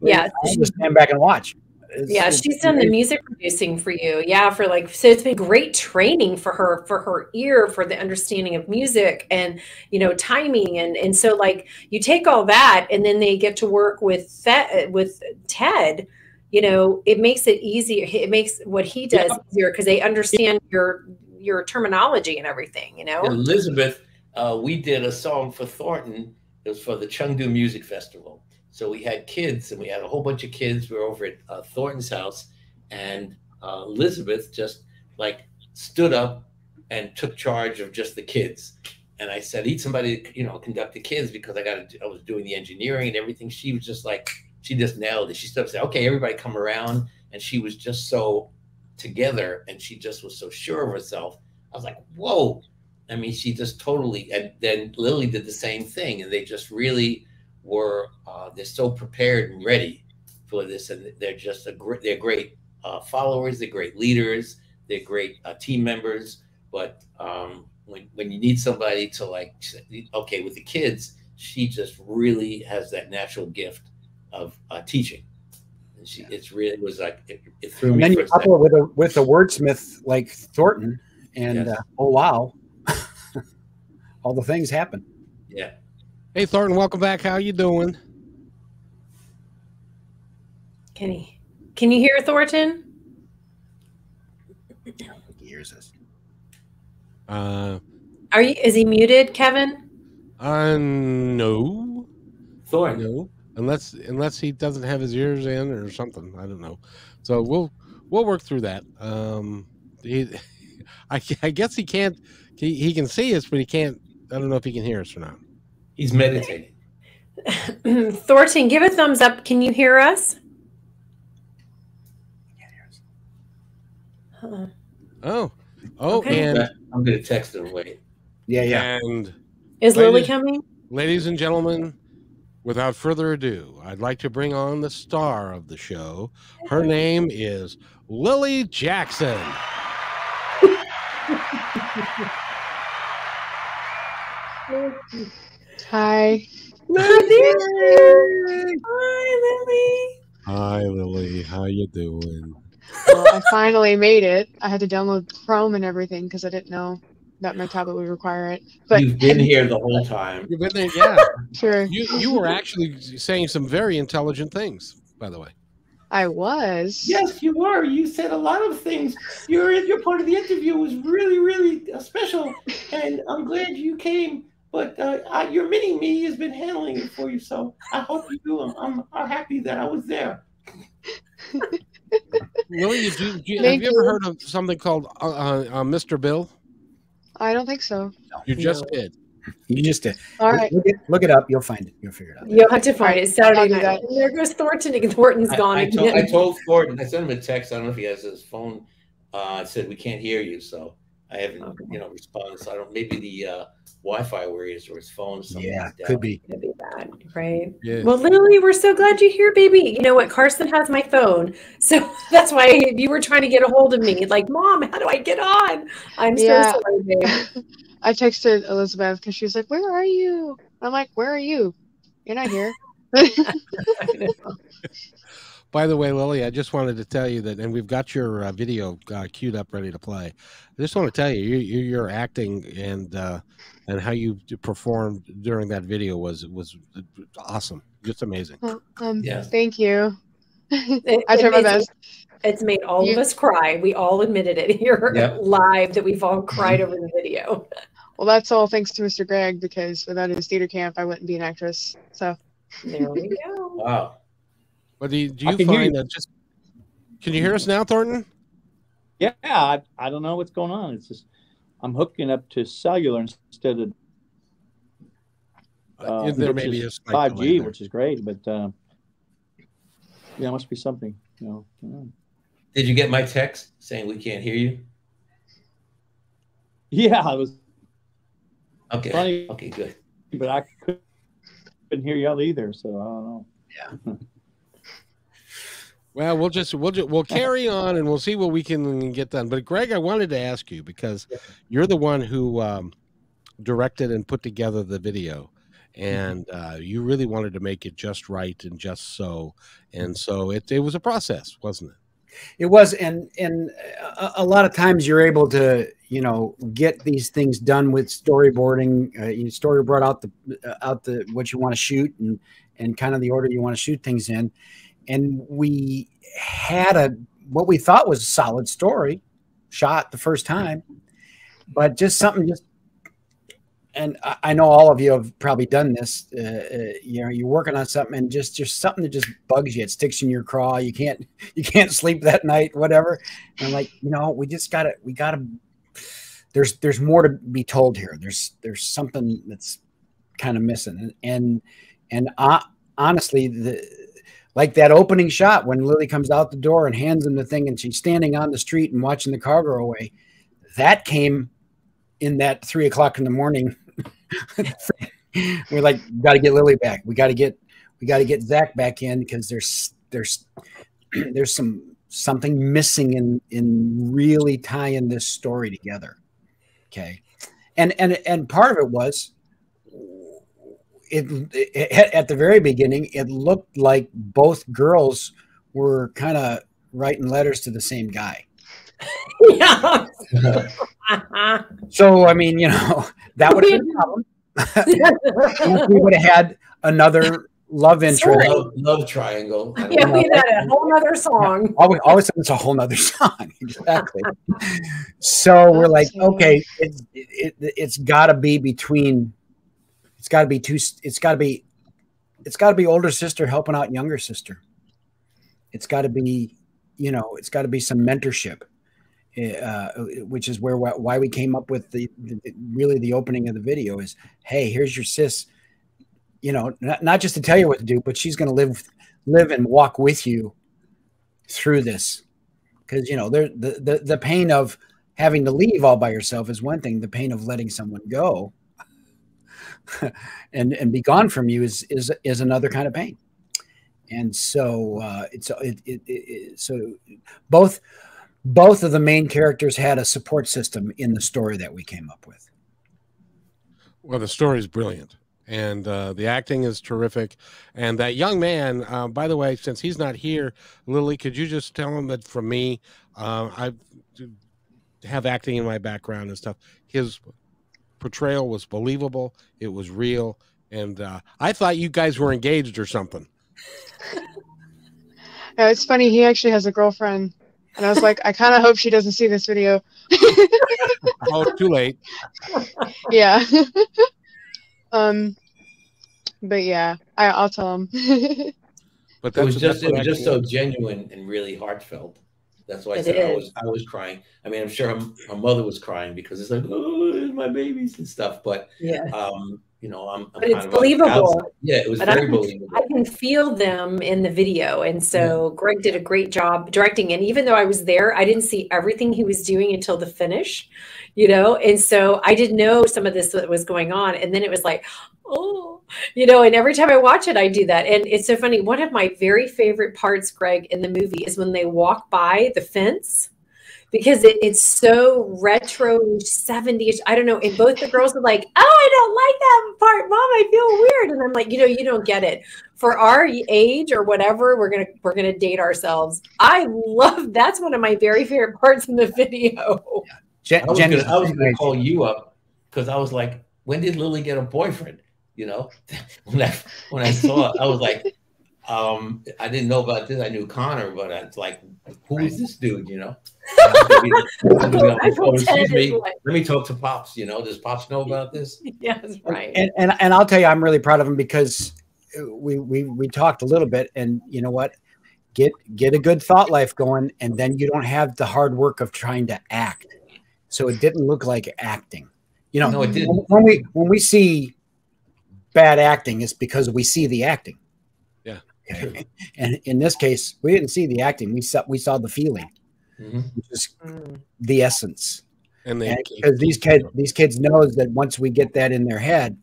Yeah, I just stand back and watch. It's- Yeah, it's she's done the music producing for you. Yeah, for like so it's been great training for her for her ear for the understanding of music and you know timing and and so like you take all that and then they get to work with that with Ted. You know, it makes it easier. It makes what he does easier because they understand your your terminology and everything. You know. Elizabeth, uh, we did a song for Thornton. It was for the Chengdu Music Festival. So we had kids, and we had a whole bunch of kids. We were over at uh, Thornton's house, and uh, Elizabeth just like stood up and took charge of just the kids. And I said, "Need somebody, to, you know, conduct the kids because I got. I was doing the engineering and everything." She was just like, she just nailed it. She stood up and said, "Okay, everybody, come around." And she was just so together, and she just was so sure of herself. I was like, "Whoa!" I mean, she just totally. And then Lily did the same thing, and they just really were. Uh, they're so prepared and ready for this, and they're just a great. They're great uh, followers. They're great leaders. They're great uh, team members. But um, when when you need somebody to like, okay, with the kids, she just really has that natural gift of uh, teaching. And she, it's really it was like it, it threw And me then you couple it with a with a wordsmith like Thornton, and Yes. uh, oh wow, all the things happen. Yeah. Hey, Thornton, welcome back. How you doing? Can he? Can you hear Thornton? He hears us. Uh, Are you? Is he muted, Kevin? uh, no, Thornton. no, unless unless he doesn't have his ears in or something. I don't know. So we'll we'll work through that. Um, he, I, I guess he can't. He, he can see us, but he can't. I don't know if he can hear us or not. He's meditating. Thornton, give a thumbs up. Can you hear us? Uh, Oh, oh, Okay. and I'm gonna text him. Wait. Yeah, yeah. and Is Lily coming? ladies and gentlemen, without further ado, I'd like to bring on the star of the show. Her name is Lily Jackson. Hi. Hi, Lily. Hi, Lily. How you doing? Well, I finally made it. I had to download Chrome and everything because I didn't know that my tablet would require it. But You've been here the whole time. You've been there, yeah. sure, You you were actually saying some very intelligent things, by the way. I was. Yes, you were. You said a lot of things. Your your part of the interview was really, really uh, special, and I'm glad you came. But uh, I, your mini me has been handling it for you, so I hope you do. I'm, I'm, I'm happy that I was there. Lily, you, do, do have you ever heard of something called uh, uh, uh, Mr. Bill? I don't think so. You just did. You just did. All right. look, it, look it up. You'll find it. You'll figure it out. You'll have to find it Saturday night. And there goes Thornton. again. Thornton's I, gone I told, again. I told Gordon. I sent him a text. I don't know if he has his phone. Uh, I said we can't hear you, so I haven't, Okay. you know, responded. So I don't. Maybe the uh, Wi-Fi where he is or his phone. or something Yeah, is down. could be. Could be bad, right? Yeah. Well, Lily, we're so glad you're here, baby. You know what? Carson has my phone. So that's why you were trying to get a hold of me. Like, Mom, how do I get on? I'm Yeah. so sorry, babe. I texted Elizabeth because she was like, "Where are you?" I'm like, "Where are you? You're not here." By the way, Lily, I just wanted to tell you that, and we've got your uh, video uh, queued up, ready to play. I just want to tell you, you, you your acting and uh, and how you performed during that video was was awesome, just amazing. Oh, um, Yeah. Thank you. It- I tried my it's- best. It's made all of us cry. We all admitted it here Yep. live that we've all cried over the video. Well, that's all thanks to Mr. Greg because without his theater camp, I wouldn't be an actress. So There we go. Wow. But do you, do you can find you. that just? Can you hear us now, Thornton? Yeah, I, I don't know what's going on. It's just I'm hooking up to cellular instead of Uh, uh, there which may be a 5G, there. which is great, but uh, yeah, it must be something. You know, I. Did you get my text saying we can't hear you? Yeah, I was, Okay. Funny. Okay. Good. but I couldn't hear y'all either, so I don't know. Well, we'll just we'll just we'll carry on and we'll see what we can get done. But Greg, I wanted to ask you because you're the one who um, directed and put together the video, and uh, you really wanted to make it just right and just so, and so it it was a process, wasn't it? It was, and and a, a lot of times you're able to, you know, get these things done with storyboarding. Uh, you storyboard out the uh, out the what you want to shoot and and kind of the order you want to shoot things in. And we had a what we thought was a solid story shot the first time, but just something just. And I- I know all of you have probably done this. Uh, uh, you know, you're working on something, and just just something that just bugs you. It sticks in your craw. You can't you can't sleep that night, whatever. And I'm like, you know, we just gotta we gotta there's there's more to be told here. There's there's something that's kind of missing. And and and uh, honestly, the like that opening shot when Lily comes out the door and hands him the thing and she's standing on the street and watching the car go away, that came in that three o'clock in the morning. We're like, got to get Lily back. We got to get we got to get Zach back in because there's there's there's some something missing in in really tying this story together. Okay, and and and part of it was it, it at the very beginning it looked like both girls were kind of writing letters to the same guy. yeah. So I mean, you know, that would have been a problem. We would have had another love interest. Love, love triangle. Yeah, know. we had a whole nother song. all, we- all of a sudden it's a whole nother song exactly so we're like okay it, it, it's got to be between it's got to be two it's got to be it's got to be older sister helping out younger sister. It's got to be you know it's got to be some mentorship uh, which is where why we came up with the, the really the opening of the video is hey here's your sis you know not, not just to tell you what to do but she's going to live live and walk with you through this. Because you know there the, the the pain of having to leave all by yourself is one thing the pain of letting someone go and and be gone from you is is is another kind of pain and so uh it's it, it, it so both both of the main characters had a support system in the story that we came up with Well, the story is brilliant, and uh, the acting is terrific. And that young man, uh, by the way, since he's not here, Lily, could you just tell him that from me, uh, I have acting in my background and stuff. His portrayal was believable. It was real, and uh, I thought you guys were engaged or something. Yeah, it's funny. He actually has a girlfriend, and I was like, I kind of hope she doesn't see this video. Oh, too late. yeah. um, but yeah, I, I'll tell him. But that was just it was just so genuine and really heartfelt. That's why I It said I was I was crying. I mean, I'm sure her, her mother was crying because it's like, oh, my babies and stuff. But Yeah. um, you know, I'm, I'm But it's kind of on the believable. Yeah, it was But I very can- believable. I can feel them in the video. And so Greg did a great job directing. And even though I was there, I didn't see everything he was doing until the finish, you know? And so I didn't know some of this that was going on. And then it was like, oh, you know, and every time I watch it, I do that. And it's so funny. One of my very favorite parts, Greg, in the movie is when they walk by the fence because it, it's so retro 70s. I don't know. And both the girls are like, oh, I don't like that part, mom. I feel weird. And I'm like, you know, you don't get it. For our age or whatever, we're gonna we're gonna date ourselves. I love that's one of my very favorite parts in the video. Jen, I was Jenny's gonna, I was gonna call you up because I was like, when did Lily get a boyfriend? You know, when I when I saw it, I was like, um, I didn't know about this. I knew Connor, but I was like, who is this dude? You know. Oh, excuse me. Let me talk to Pops. You know, does Pops know about this? Yes, right. and, and and I'll tell you, I'm really proud of him because we we we talked a little bit, and you know what, get get a good thought life going, and then you don't have the hard work of trying to act. So it didn't look like acting. You know, No, it didn't. when we when we see bad acting, is because we see the acting. Yeah. Okay? And in this case, we didn't see the acting; we saw we saw the feeling, Mhm. which is Mm. the essence. and they And because these kids these kids knows that once we get that in their head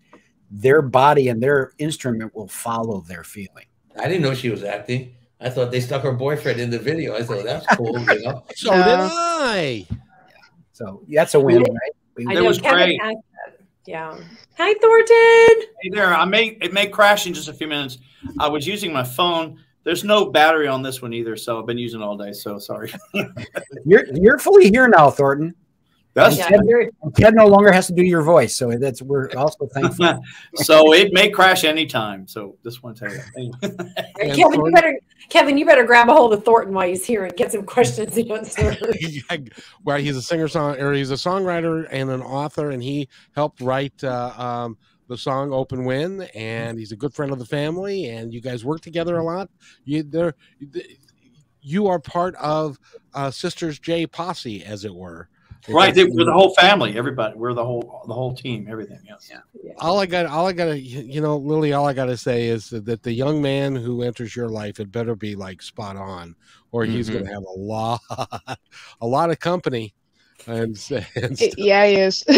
their body and their instrument will follow their feeling I didn't know she was acting. I thought they stuck her boyfriend in the video. I thought that's cool. You know? So did No. I. So that's a win, right? We- I It know was Kevin great. asked that. Yeah. Hi, Thornton. Hey there, I may it may crash in just a few minutes. I was using my phone. There's no battery on this one either, so I've been using it all day. So sorry. You're you're fully here now, Thornton. That's Yeah, Kevin- Ted no longer has to do your voice, so that's we're also thankful. so it may crash anytime. So just want to tell you. Anyway. And Kevin, you better Kevin, you better grab a hold of Thornton while he's here and get some questions answered. well, he's a singer song or he's a songwriter and an author, and he helped write uh, um, the song "Open When," and he's a good friend of the family, and you guys work together a lot. You there, you are part of uh, Sisters J posse, as it were. Right, they- we're the whole family. Everybody, we're the whole the whole team. Everything. Yes. Yeah. all I got, all I got to, you know, Lily, all I got to say is that, that the young man who enters your life, it better be like spot on, or he's Mhm. going to have a lot, a lot of company, and, and yeah, he is.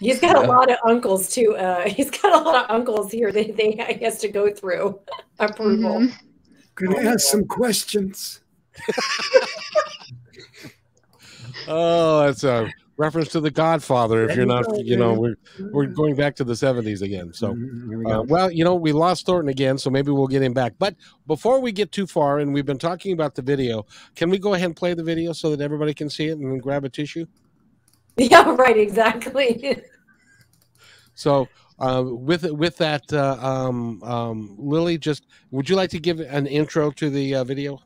He's got Yeah. a lot of uncles too. Uh, he's got a lot of uncles here that they he has to go through approval. Mhm. Could I ask some questions? Oh, that's a reference to the Godfather. If you're not, you know, we're we're going back to the '70s again. So. Mhm, we Uh, well, you know, we lost Thornton again, so maybe we'll get him back. But before we get too far, and we've been talking about the video, can we go ahead and play the video so that everybody can see it and then grab a tissue? Yeah, right, exactly. So, uh, with with that, uh, um, um, Lily, just would you like to give an intro to the uh, video?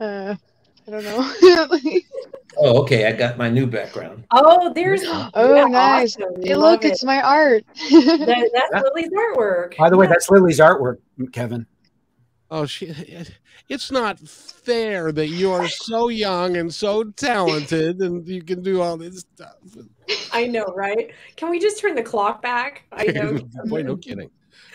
uh, I don't know. Oh, okay. I got my new background. Oh, there's Oh, yeah, nice. awesome. Hey, look, it. it's my art. That- that's Yeah. Lily's artwork. By the way, Yeah. that's Lily's artwork, Kevin. Oh, she, it's not fair that you are so young and so talented, and you can do all this stuff. I know, right? Can we just turn the clock back? I know. Boy, no kidding,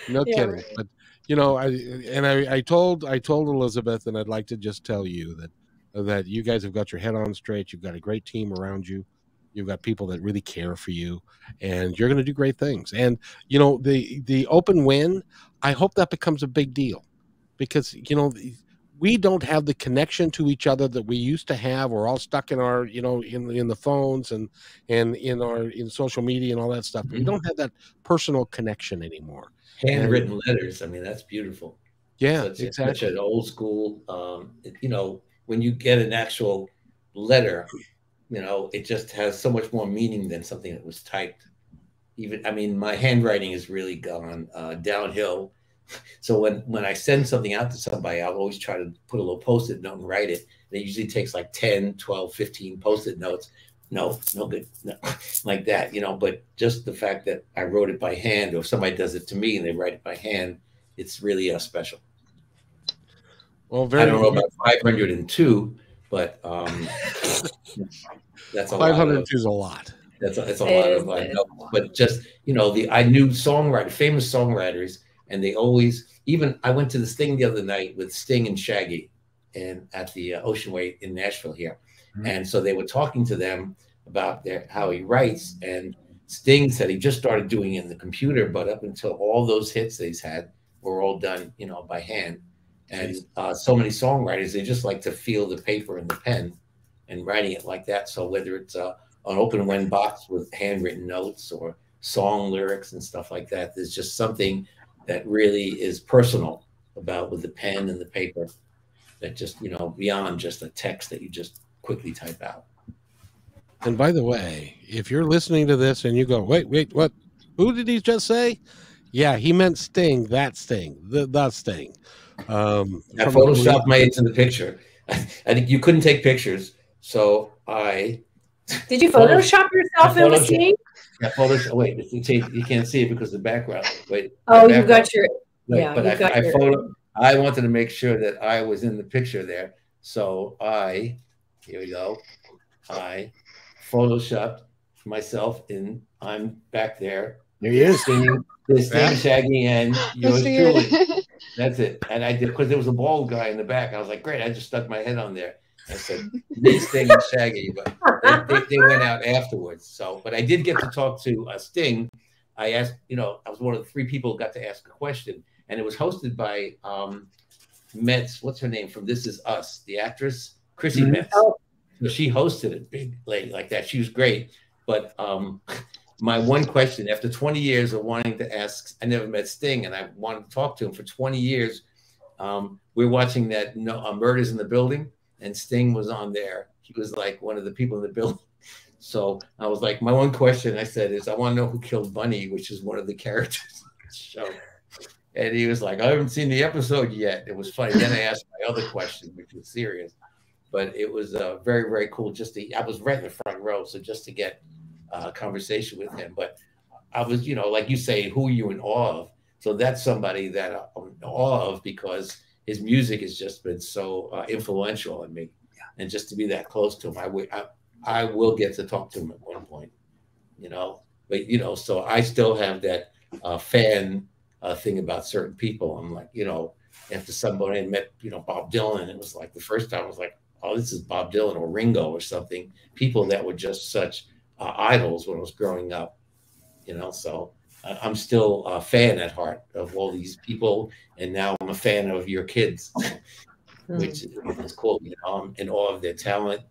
no Yeah, kidding. right. But you know, I and I, I told I told Elizabeth, and I'd like to just tell you that that you guys have got your head on straight. You've got a great team around you. You've got people that really care for you, and you're going to do great things. And you know, the the open when. I hope that becomes a big deal because you know we don't have the connection to each other that we used to have. We're all stuck in our, you know, in in the phones and and in our in social media and all that stuff. We Mhm. don't have that personal connection anymore. Handwritten letters. I mean, that's beautiful. Yeah, such, a- exactly. such an old school. Um, it- you know, when you get an actual letter, you know, it just has so much more meaning than something that was typed. Even, I mean, my handwriting has really gone uh, downhill. So when when I send something out to somebody, I'll always try to put a little post-it note and write it. And it usually takes like 10, 12, 15 post-it notes. No, no good, no, like that, you know. But just the fact that I wrote it by hand, or somebody does it to me and they write it by hand, it's really uh, special. Well, I don't know about 502, but um, that's a lot. five hundred Of, is a lot. that's a, that's a It lot is, of. I know, but just you know, the I knew songwriter, famous songwriters, and they always even. I went to this thing the other night with Sting and Shaggy, and at the uh, Ocean Way in Nashville here, Mhm. and so they were talking to them about their how he writes, and Sting said he just started doing it in the computer, but up until all those hits that he's had were all done, you know, by hand. And uh, so many songwriters, they just like to feel the paper and the pen and writing it like that. So whether it's uh, an open when box with handwritten notes or song lyrics and stuff like that, there's just something that really is personal about with the pen and the paper that just, you know, beyond just a text that you just quickly type out. And by the way, if you're listening to this and you go, wait, wait, what? Who did he just say? Yeah, he meant Sting, that Sting, the, the Sting. Um, I from- photoshopped my into the picture. I think you couldn't take pictures, so I Did you Photo- Photoshop yourself I in with photoshopped- Steve? I photoshopped. Wait, you, see, you can't see it because of the background. Wait. Oh, the you background- got your Right, yeah, but I, got I your- photo. I wanted to make sure that I was in the picture there, so I here we go. I photoshopped myself in. I'm back there. There he is, singing. There's Sting, Shaggy, and yours it. truly. That's it. And I did because there was a bald guy in the back. I was like, great. I just stuck my head on there. I said, me, Sting, and Shaggy, but they, they, they went out afterwards. So, but I did get to talk to uh, Sting. I asked, you know, I was one of the three people who got to ask a question, and it was hosted by um, Metz. What's her name from This Is Us? The actress Chrissy Mhm. Metz. Oh. She hosted it, big lady like that. She was great. But um, my one question after 20 years of wanting to ask, I never met Sting, and I wanted to talk to him for 20 years. Um, we're watching that no, uh, Murders in the Building, and Sting was on there. He was like one of the people in the building. So I was like, my one question I said is, I want to know who killed Bunny, which is one of the characters in the show. And he was like, I haven't seen the episode yet. It was funny. Then I asked my other question, which was serious, but it was uh, very, very cool. Just to, I was right in the front row, so just to get uh, conversation with him. But I was, you know, like you say, who are you in awe of? So that's somebody that I'm in awe of because his music has just been so uh, influential on me, and just to be that close to him, I would, I, I will get to talk to him at one point, you know. But you know, so I still have that uh, fan uh, thing about certain people. I'm like, you know, after somebody met, you know, Bob Dylan, it was like the first time I was like, oh, this is Bob Dylan or Ringo or something. People that were just such uh, idols when I was growing up, you know. So I- I'm still a fan at heart of all these people, and now I'm a fan of your kids, which is cool. You know, I'm in awe of their talent,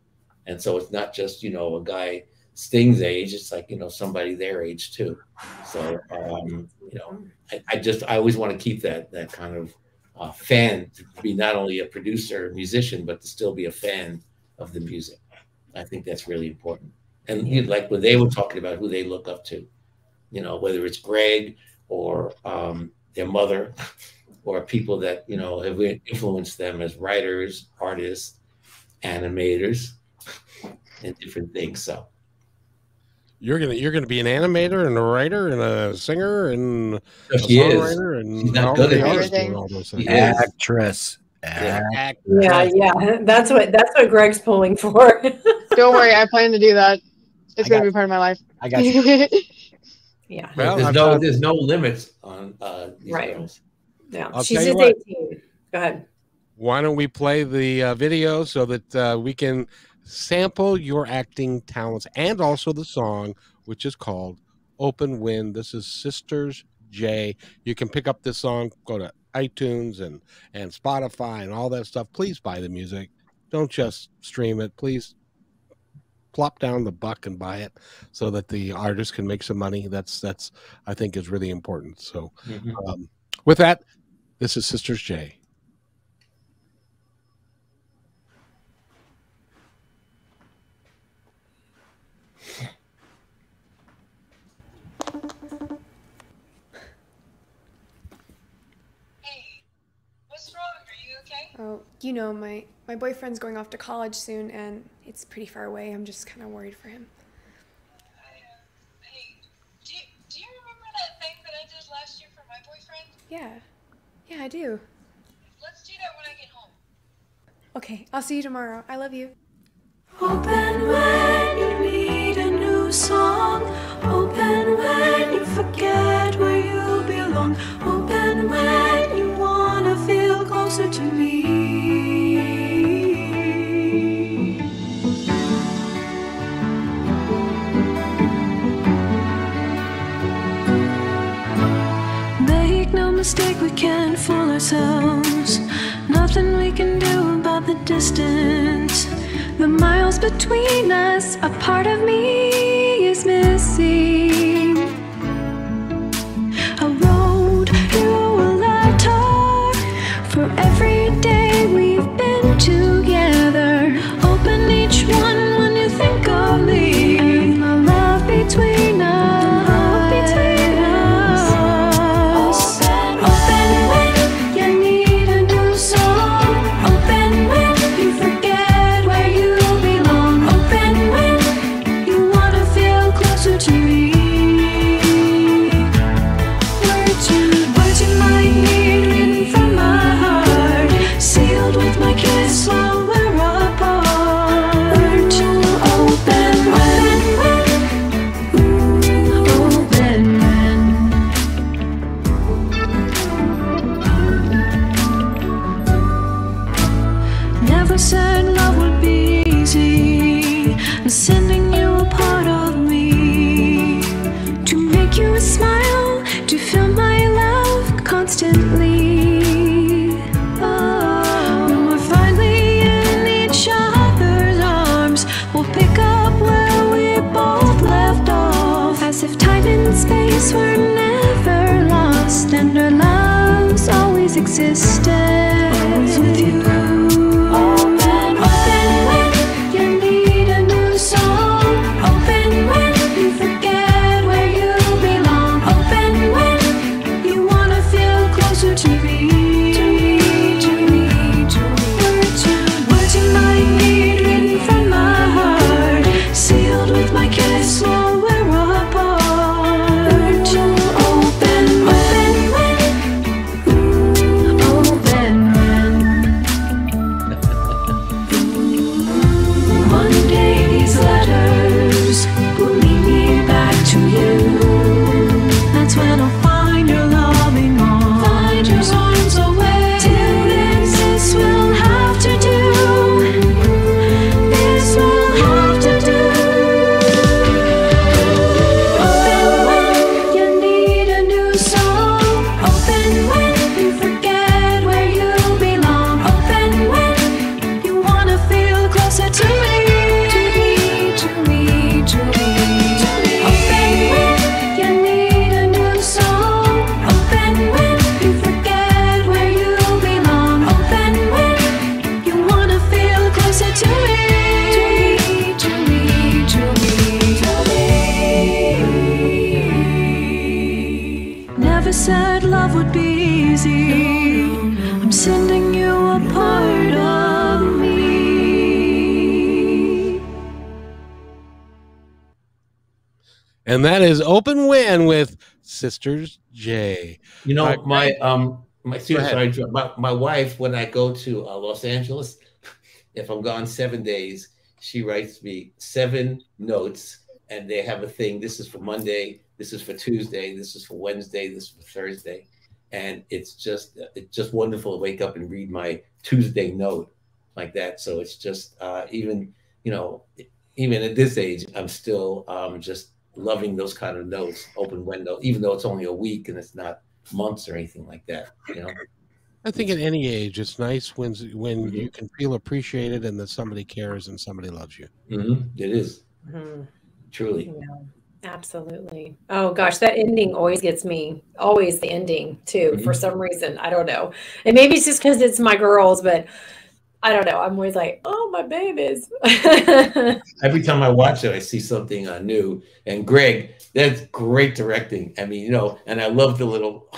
and so it's not just you know a guy Sting's age; it's like you know somebody their age too. So um, you know, I, I just I always want to keep that that kind of uh, fan to be not only a producer, musician, but to still be a fan of the music. I think that's really important. And you know, like when they were talking about who they look up to, you know, whether it's Greg or um, their mother or people that, you know, have influenced them as writers, artists, animators, and different things. So You're gonna you're gonna be an animator and a writer and a singer and a she is. songwriter and She's not all good at it. artists doing Everything. all those things. is. Actress. Yeah. Act- Yeah, yeah. That's what that's what Greg's pulling for. Don't worry, I plan to do that. It's I gonna got- be part of my life. I got you. yeah. Well, there's I've no got- there's no limits on uh, these Right. girls. Yeah. I'll She's tell you just what. 18. Go ahead. Why don't we play the uh, video so that uh, we can sample your acting talents and also the song, which is called Open When. This is Sisters J. You can pick up this song, go to iTunes and, and Spotify and all that stuff. Please buy the music. Don't just stream it. Please plop down the buck and buy it so that the artist can make some money. That's, that's I think, is really important. So, Mhm. um, with that, this is Sisters J. Hey, what's wrong? Are you okay? Oh, you know, my, my boyfriend's going off to college soon, and it's pretty far away. I'm just kind of worried for him. I, hey, do you, do you remember that thing that I did last year for my boyfriend? Yeah. Yeah, I do. Let's do that when I get home. Okay, I'll see you tomorrow. I love you. Open when you need a new song. Open when you forget where you belong. Open when you wanna feel closer to me. Mistake, we can't fool ourselves. Nothing we can do about the distance. The miles between us, a part of me is missing. A road you will I talk for every day we've been together. Closer to me. To me, to me, to me, to me. Never said love would be easy. I'm sending you a part of me. And that is Open When with Sisters J. You know, Uh, my um, my Go seriously, ahead. sorry, my, my wife when I go to uh, Los Angeles, if I'm gone seven days, she writes me seven notes, and they have a thing. This is for Monday. This is for Tuesday. This is for Wednesday. This is for Thursday, and it's just it's just wonderful to wake up and read my Tuesday note like that. So it's just uh, even you know even at this age, I'm still um, just loving those kind of notes, open window, even though it's only a week and it's not months or anything like that. You know, I think at any age, it's nice when when Mm-hmm. you can feel appreciated and that somebody cares and somebody loves you. Mhm. it is Mhm. truly. Yeah, absolutely. Oh gosh, that ending always gets me. Always the ending too, for Mhm. some reason. I don't know. And maybe it's just because it's my girls, but I don't know. I'm always like, oh my babies. Every time I watch it, I see something uh, new. And Greg, that's great directing. I mean, you know, and I love the little,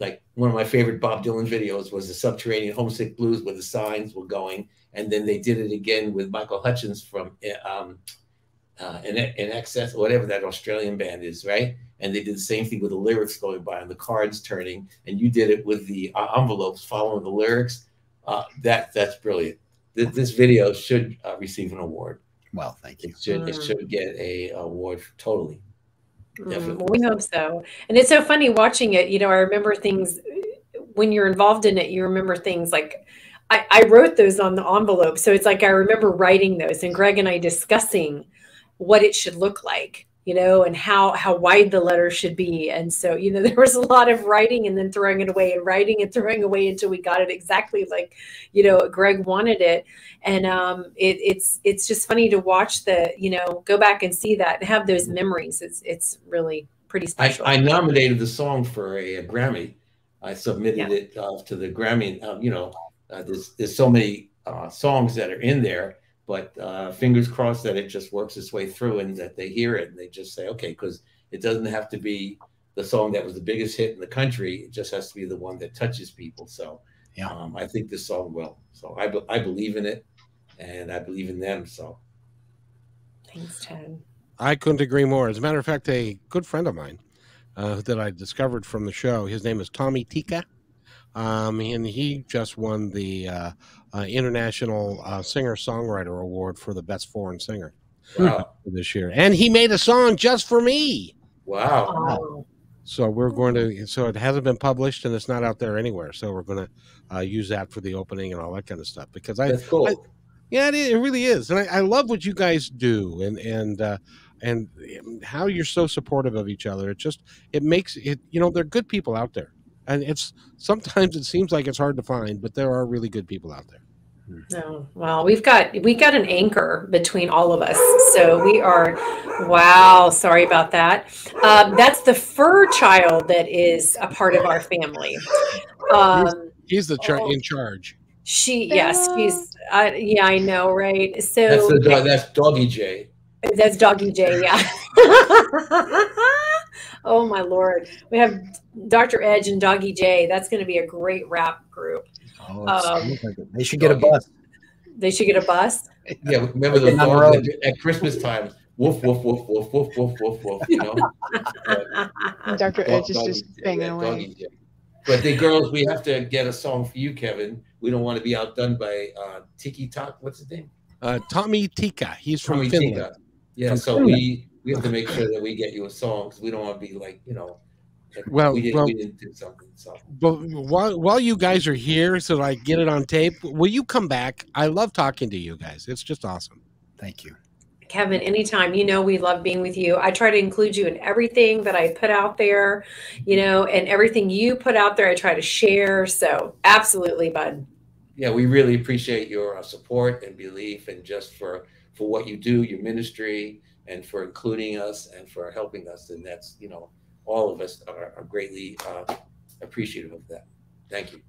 like one of my favorite Bob Dylan videos was the Subterranean Homesick Blues, where the signs were going, and then they did it again with Michael Hutchence from uh, um, uh, in, INXS, whatever that Australian band is, right? And they did the same thing with the lyrics going by and the cards turning, and you did it with the uh, envelopes following the lyrics. Uh, that that's brilliant. This, this video should uh, receive an award. Well, thank you. It should it Mm. should get a award totally. Mm, Definitely. we hope so. And it's so funny watching it. You know, I remember things when you're involved in it, you remember things like I, I wrote those on the envelope. So it's like I remember writing those and Greg and I discussing what it should look like, you know, and how how wide the letter should be. And so, you know, there was a lot of writing and then throwing it away and writing and throwing away until we got it exactly like, you know, Greg wanted it. And um it, it's it's just funny to watch the, you know, go back and see that and have those memories. It's it's really pretty I, special. I nominated the song for a, a Grammy. I submitted it uh, to the Grammy. Um, you know, uh, there's there's so many uh, songs that are in there, but uh, fingers crossed that it just works its way through and that they hear it and they just say, okay, because it doesn't have to be the song that was the biggest hit in the country. It just has to be the one that touches people. So yeah, um, I think this song will. So I be- I believe in it, and I believe in them. So Thanks, Ted. I couldn't agree more. As a matter of fact, a good friend of mine uh, that I discovered from the show, his name is Tommy Tika. Um, and he just won the uh, uh, International uh, Singer Songwriter Award for the Best Foreign Singer Wow. this year. And he made a song just for me. wow. So we're going to, so it hasn't been published and it's not out there anywhere. So we're going to uh, use that for the opening and all that kind of stuff because I, That's cool. I- yeah, it, is, it really is, and I, I love what you guys do, and and uh, and how you're so supportive of each other. It just it makes it, you know, they're good people out there, and it's sometimes it seems like it's hard to find, but there are really good people out there. No, well, we've got we got an anchor between all of us, so we are. Wow, sorry about that. Um, that's the fur child that is a part of our family. Um, He's the char- Oh. in charge. she, yes, she's. Uh, yeah, I know, right? So That's the dog. That's Doggy J. That's Doggy J, yeah. oh my lord. We have Dr. Edge and Doggy J. That's going to be a great rap group. Oh, Um, like they should get a bus. They should get a bus. Yeah, remember the Getting on the dog road. at, at Christmas time? Woof woof woof woof woof woof woof woof. You know, Dr. Dog- Edge is just J, banging away. Doggy J. But the girls, we have to get a song for you, Kevin. We don't want to be outdone by uh, Tiki Tok. What's his name? Uh, Tommy Tika. He's from Tommy Finland. Tika. Yeah, From so Finland. we we have to make sure that we get you a song because we don't want to be like you know. Like, Well- we didn't, well- we didn't do something. So But while while you guys are here, so that I get it on tape, will you come back? I love talking to you guys. It's just awesome. Thank you. Kevin, anytime. You know, we love being with you. I try to include you in everything that I put out there, you know, and everything you put out there, I try to share. So, absolutely, bud. yeah, we really appreciate your uh, support and belief, and just for for what you do, your ministry, and for including us and for helping us. And that's you know, all of us are, are greatly uh, appreciative of that. Thank you.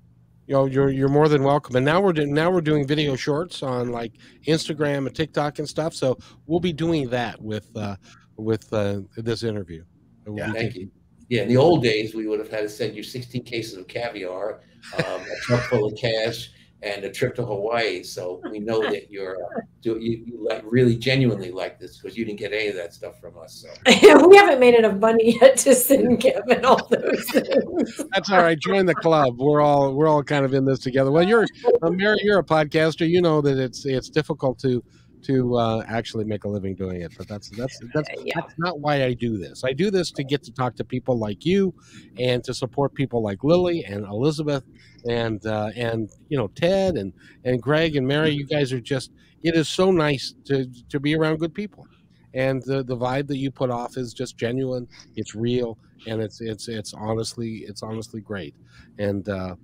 You know, you're you're more than welcome. And now we're doing now we're doing video shorts on like Instagram and TikTok and stuff. So we'll be doing that with uh, with uh, this interview. We'll be Thank you. Yeah, in the old days, we would have had to send you 16 cases of caviar, um, a truck full of cash, and a trip to Hawaii. So we know that you're uh, do, you, you like really genuinely like this because you didn't get any of that stuff from us. So we haven't made enough money yet to send Kevin all those things. That's all right. Join the club. We're all we're all kind of in this together. Well, you're uh, Mary. You're a podcaster. You know that it's it's difficult to to uh, actually make a living doing it. But that's that's that's, that's not why I do this. I do this to get to talk to people like you, and to support people like Lily and Elizabeth, and uh, and you know Ted and and Greg and Mary. You guys are just. It is so nice to to be around good people and the the vibe that you put off is just genuine it's real and it's it's it's honestly it's honestly great and uh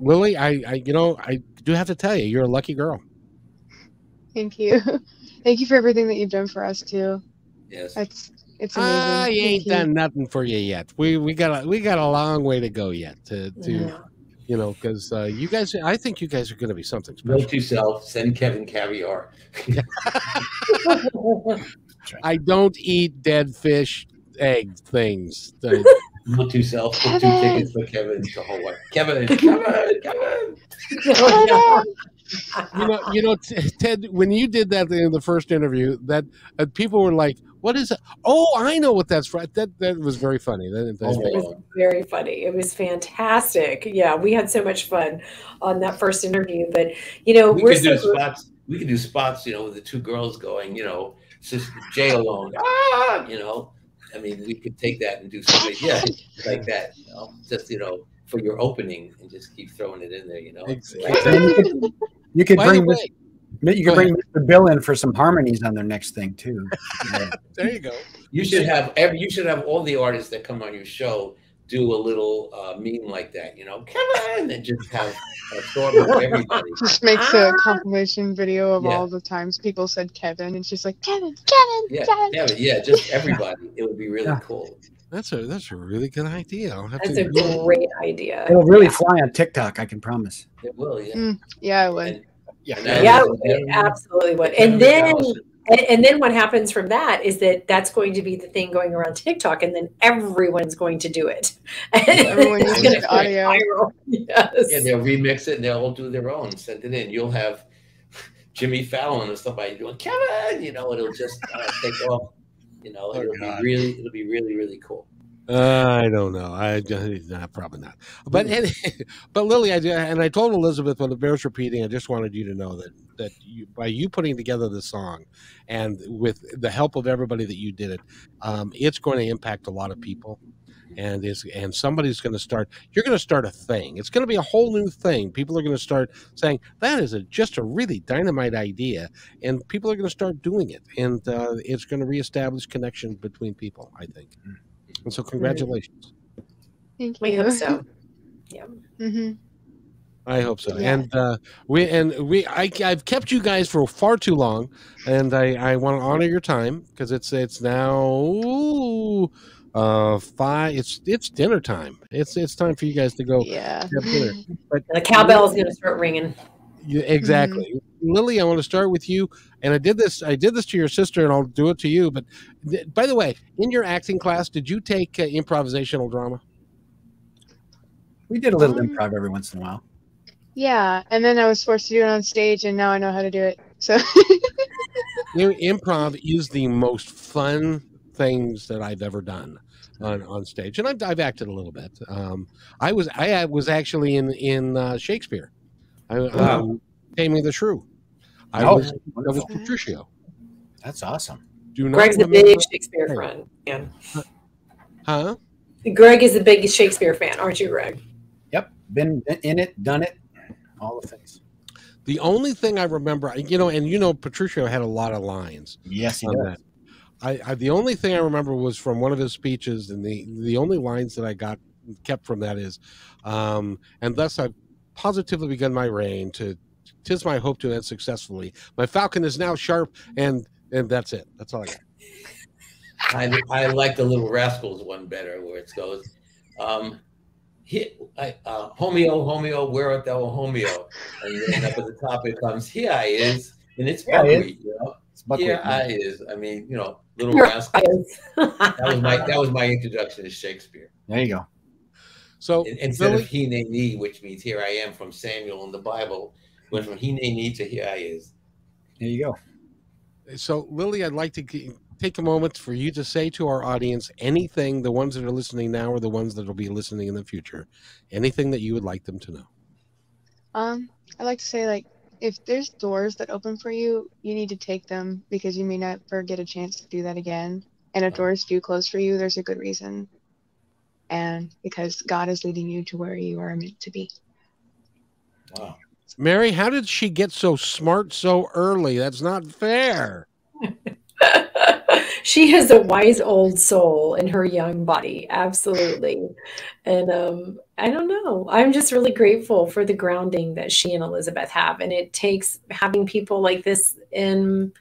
lily i i you know i do have to tell you you're a lucky girl Thank you. Thank you for everything that you've done for us too. Yes. That's it's amazing. i Thank ain't you. done nothing for you yet we we got a we got a long way to go yet to to Yeah. you know because uh you guys i think you guys are going to be something note special to self: send Kevin caviar. i don't eat dead fish egg things The- Note to self: book two tickets for Kevin to Hawaii. Kevin, Kevin, Kevin. You know, you know, T- Ted. When you did that in the first interview, that uh, people were like, "What is it?" Oh, I know what that's from. That that was very funny. That, that- was very funny. It was fantastic. Yeah, we had so much fun on that first interview. But you know, we we're could do spots. We could do spots, you know, with the two girls going, you know, Sister J alone, ah, you know. I mean, we could take that and do something, yeah, like that, you know, just you know, for your opening and just keep throwing it in there, you know. And you could, you could By the bring way- Mis- you Go could bring Mr. Bill in for some harmonies on their next thing too. Yeah. there you go. You should have every. You should have all the artists that come on your show do a little uh, meme like that, you know. Come on, and just have a thought of everybody. Just makes a compilation video of Yeah. all the times people said Kevin, and she's like Kevin, Kevin, Yeah, Kevin. yeah, yeah, just everybody. It would be really cool. That's a that's a really good idea. I'll have That's to. a great idea. It'll really fly on TikTok, I can promise. It will, yeah. Mm, yeah, it would. Yeah, Yeah, it absolutely would. And then and, and then what happens from that is that that's going to be the thing going around TikTok, and then everyone's going to do it. Everyone It's uses gonna the go audio. viral. Yes. Yeah, they'll remix it and they'll all do their own. Send it in. You'll have Jimmy Fallon or somebody doing Kevin. You know, it'll just uh, take off. You know, Oh, it'll God. be really, it'll be really, really cool. Uh, I don't know. I nah, probably not. But any, but Lily, I and I told Elizabeth when it bears repeating. I just wanted you to know that that you, by you putting together the song, and with the help of everybody that you did it, um, it's going to impact a lot of people. And is and somebody's going to start. You're going to start a thing. It's going to be a whole new thing. People are going to start saying that is a, just a really dynamite idea, and people are going to start doing it, and uh, it's going to reestablish connection between people. I think. And so, congratulations. Thank you. We hope so. Yeah. hmm I hope so. Yeah. And uh, we and we I, I've kept you guys for far too long, and I, I want to honor your time because it's it's now uh five. It's it's dinner time. It's it's time for you guys to go Yeah. have dinner. But The cowbell's going to start ringing. you, exactly, Lily. I want to start with you. And I did this. I did this to your sister, and I'll do it to you. But th- by the way, in your acting class, did you take uh, improvisational drama? We did a little Um, improv every once in a while. Yeah, and then I was forced to do it on stage, and now I know how to do it. So You know, improv is the most fun things that I've ever done on, on stage, and I've, I've acted a little bit. Um, I was I was actually in in uh, Shakespeare. I, Wow. um, Taming the Shrew. I Oh, was I was wonderful. Petruchio. That's awesome. Do not Greg's a remember- big Shakespeare fan. Yeah. Huh? Greg is a big Shakespeare fan, aren't you, Greg? Yep. Been in it, done it, all the things. The only thing I remember, you know, and you know, Petruchio had a lot of lines. Yes, he on does. that. I, I the only thing I remember was from one of his speeches, and the the only lines that I got kept from that is, um, and thus I've positively begun my reign to tis my hope to end successfully. My falcon is now sharp, and and that's it. That's all I got. I, I like the Little Rascals one better, where it goes, um, here, I, uh, Homeo, Homeo, where art thou, Homeo? And then up at the top it comes, here I is, and it's Here I is. you know. It's buckwheat, Here yeah. I is. I mean, you know, Little Here Rascals. That was my that was my introduction to Shakespeare. There you go. So In- Instead Billy- of hineni, which means here I am from Samuel in the Bible, went from hineni to here I is. There you go. So Lily, I'd like to take a moment for you to say to our audience anything, the ones that are listening now or the ones that will be listening in the future, anything that you would like them to know. Um, I like to say like if there's doors that open for you, you need to take them because you may never get a chance to do that again. And if doors do close for you, there's a good reason. And because God is leading you to where you are meant to be. Wow. Mary, how did she get so smart so early? That's not fair. she has a wise old soul in her young body absolutely and um, i don't know. I'm just really grateful for the grounding that she and elizabeth have and it takes having people like this in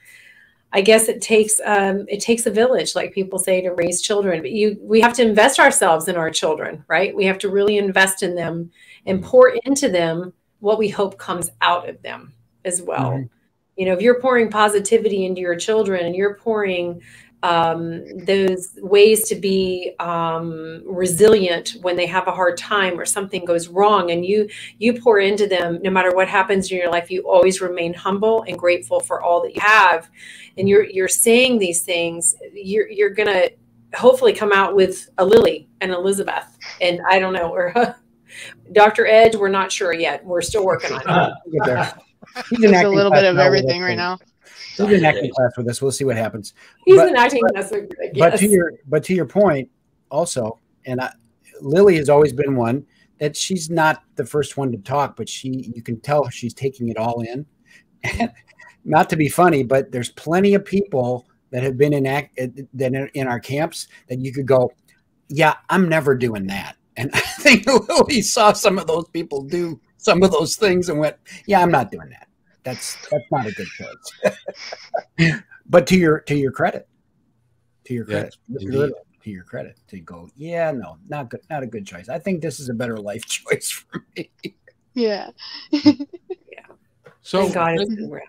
i guess it takes um, it takes a village like people say to raise children. But you we have to invest ourselves in our children right? We have to really invest in them and pour into them what we hope comes out of them as well. Mhm. you know if you're pouring positivity into your children and you're pouring um, those ways to be um, resilient when they have a hard time or something goes wrong and you you pour into them no matter what happens in your life you always remain humble and grateful for all that you have. And you're you're saying these things you're you're gonna hopefully come out with a lily and elizabeth. And i don't know or dr edge we're not sure yet. We're still working on it. Get there. He's a little bit of everything right now. He's in acting class with us. We'll see what happens. he's But- an acting master Greg, But yes. to your but to your point, also, and I, Lily has always been one that she's not the first one to talk, but she you can tell she's taking it all in. Mm-hmm. not to be funny, but there's plenty of people that have been in act uh, that in, in our camps that you could go, yeah, I'm never doing that. And I think Lily saw some of those people do some of those things and went, yeah, I'm not doing that. That's that's not a good choice. but to your to your credit, to your credit, indeed. literally to your credit, to go, yeah, no, not good, not a good choice. I think this is a better life choice for me. Yeah. Yeah. So Thank God when-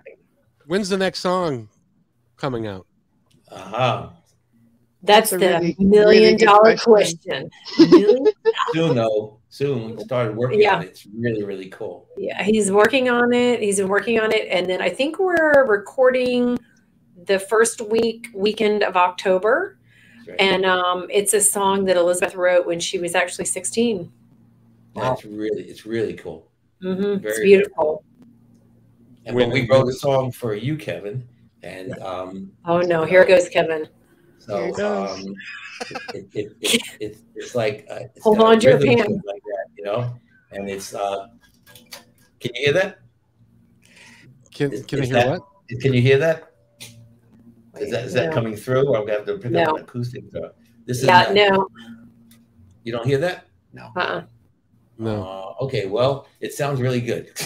when's the next song coming out? Uh-huh. That's, That's the really, million really dollar question. question. Million? Soon though, soon we started working Yeah. on it. It's really, really cool. yeah, he's working on it. He's been working on it, and then I think we're recording the first week weekend of October, right. and um, it's a song that Elizabeth wrote when she was actually sixteen. That's really it's really cool. hmm It's Very beautiful. And When- we wrote a song for you, Kevin, and um, Oh no, here goes Kevin. So Here it um, it, it, it, it's it's like uh, it's Hold on to your rhythm pan. like that, you know. And it's uh, can you hear that? Can Is- can I hear that- what? Can you hear that? Is that is that coming through? Or I'm gonna have to pick No. up an acoustic guitar. This is Yeah, no, You don't hear that? No. uh-uh. No. Oh, okay, well, it sounds really good.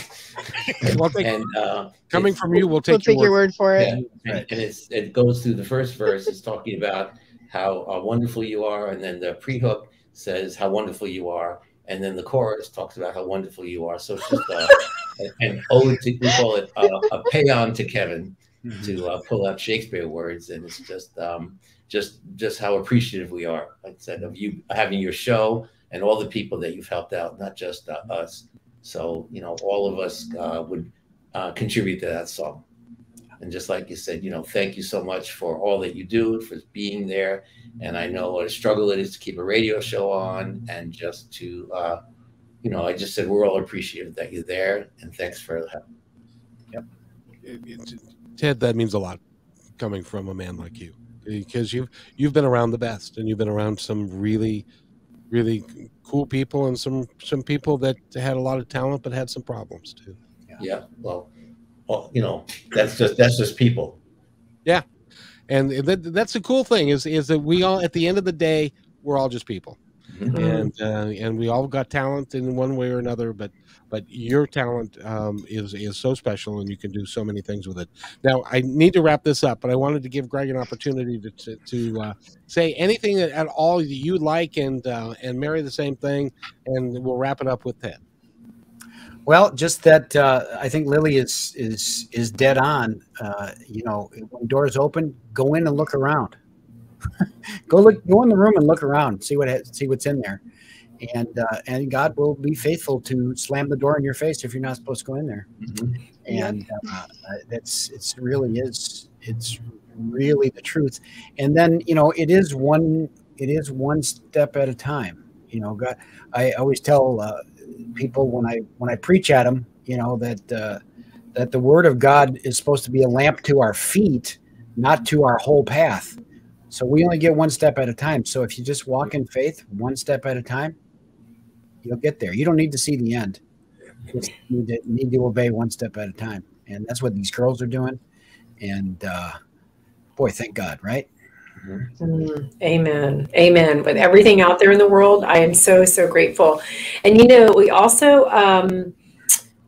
Well, thank- and uh, Coming from you, we'll We'll take, take your word for it. yeah, and, and it's it goes through the first verse. It's talking about how uh, wonderful you are, and then the pre-hook says how wonderful you are, and then the chorus talks about how wonderful you are. So it's just uh, an- an ode to we call it uh, a paean to Kevin to uh, pull out Shakespeare words, and it's just um, just just how appreciative we are, like I said, of you having your show and all the people that you've helped out, not just uh, us. So you know, all of us uh, would uh, contribute to that song. And just like you said, you know, thank you so much for all that you do, for being there. And I know what a struggle it is to keep a radio show on and just to, uh, you know, I just said we're all appreciative that you're there and thanks for that. Yep. Ted, that means a lot coming from a man like you because you've you've been around the best and you've been around some really really cool people and some some people that had a lot of talent but had some problems too. Yeah. Well, well, you know, that's just that's just people. Yeah, and that, that's the cool thing is is that we all at the end of the day we're all just people. And uh, and we all got talent in one way or another. But but your talent um, is is so special, and you can do so many things with it. Now I need to wrap this up, but I wanted to give Greg an opportunity to to, to uh, say anything that, at all that you'd like, and uh, and Mary the same thing, and we'll wrap it up with Ted. Well, just that uh, I think Lily is is is dead on. Uh, you know, when doors open, go in and look around. Go look, go in the room and look around, see what ha- see what's in there, and uh, and God will be faithful to slam the door in your face if you're not supposed to go in there. And uh, that's it's really is it's really the truth. And then you know it is one it is one step at a time. You know, God, I always tell uh, people when I when I preach at them, you know that uh, that the word of God is supposed to be a lamp to our feet, not to our whole path. So we only get one step at a time. So if you just walk in faith, one step at a time, you'll get there. You don't need to see the end. You need to, need to obey one step at a time, and that's what these girls are doing. And uh, boy, thank God, right? Mm, amen. Amen. With everything out there in the world, I am so, so grateful. And you know, we also, um,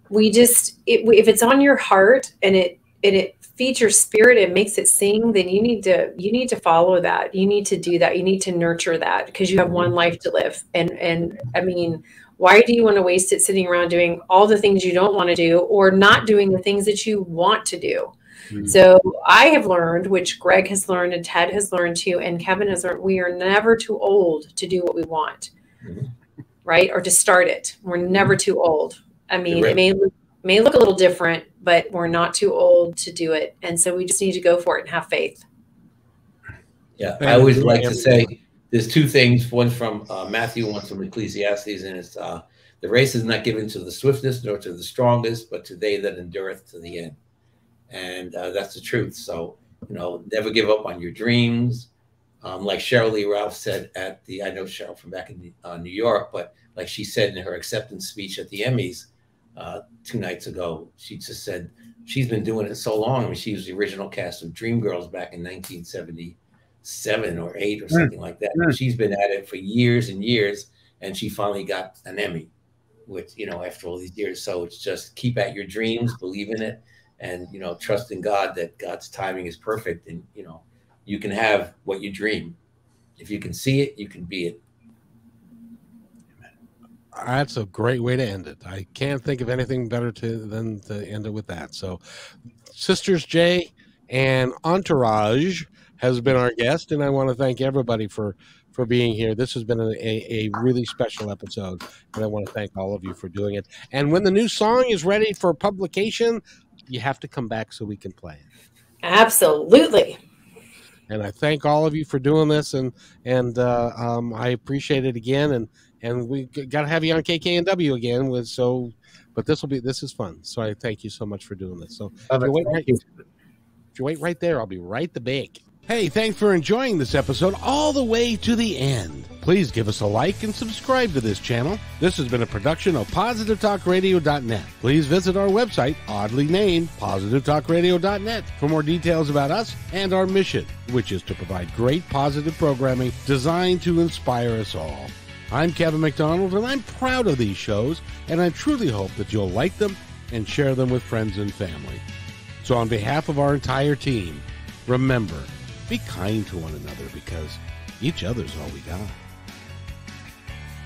we just, it, if it's on your heart and it, and it feeds your spirit and makes it sing, then you need to, you need to follow that. You need to do that. You need to nurture that because you have one life to live. And, and I mean, why do you want to waste it sitting around doing all the things you don't want to do or not doing the things that you want to do? Hmm. So I have learned, which Greg has learned and Ted has learned too, and Kevin has learned, we are never too old to do what we want, mm-hmm. right? Or to start it. We're never too old. I mean, You're it may look, may look a little different, but we're not too old to do it. And so we just need to go for it and have faith. Yeah, I always like to say there's two things. One from uh, Matthew, one from Ecclesiastes, and it's uh, the race is not given to the swiftest nor to the strongest, but to they that endureth to the end. And uh, that's the truth. So you know, never give up on your dreams. Um, like Sheryl Lee Ralph said at the, I know Sheryl from back in uh, New York, but like she said in her acceptance speech at the Emmys uh, two nights ago, she just said she's been doing it so long. I mean, she was the original cast of Dreamgirls back in 1977 or eight or Mm. something like that. And she's been at it for years and years, and she finally got an Emmy, which you know after all these years. So it's just keep at your dreams, believe in it, and you know trust in God that God's timing is perfect, and you know you can have what you dream. If you can see it, you can be it. That's a great way to end it. I can't think of anything better to than to end it with that. So, Sisters J and Entourage has been our guest, and I want to thank everybody for for being here. This has been a, a, a really special episode, and I want to thank all of you for doing it. And when the new song is ready for publication, you have to come back so we can play it. Absolutely. And I thank all of you for doing this, and and uh, um, I appreciate it again. And and we got to have you on KKNW again with so, but this will be this is fun. So I thank you so much for doing this. So if you wait right, if you wait right there, I'll be right the back. Hey, thanks for enjoying this episode all the way to the end. Please give us a like and subscribe to this channel. This has been a production of PositiveTalkRadio.net. Please visit our website, oddly named PositiveTalkRadio.net, for more details about us and our mission, which is to provide great positive programming designed to inspire us all. I'm Kevin McDonald, and I'm proud of these shows, and I truly hope that you'll like them and share them with friends and family. So, on behalf of our entire team, remember be kind to one another because each other's all we got.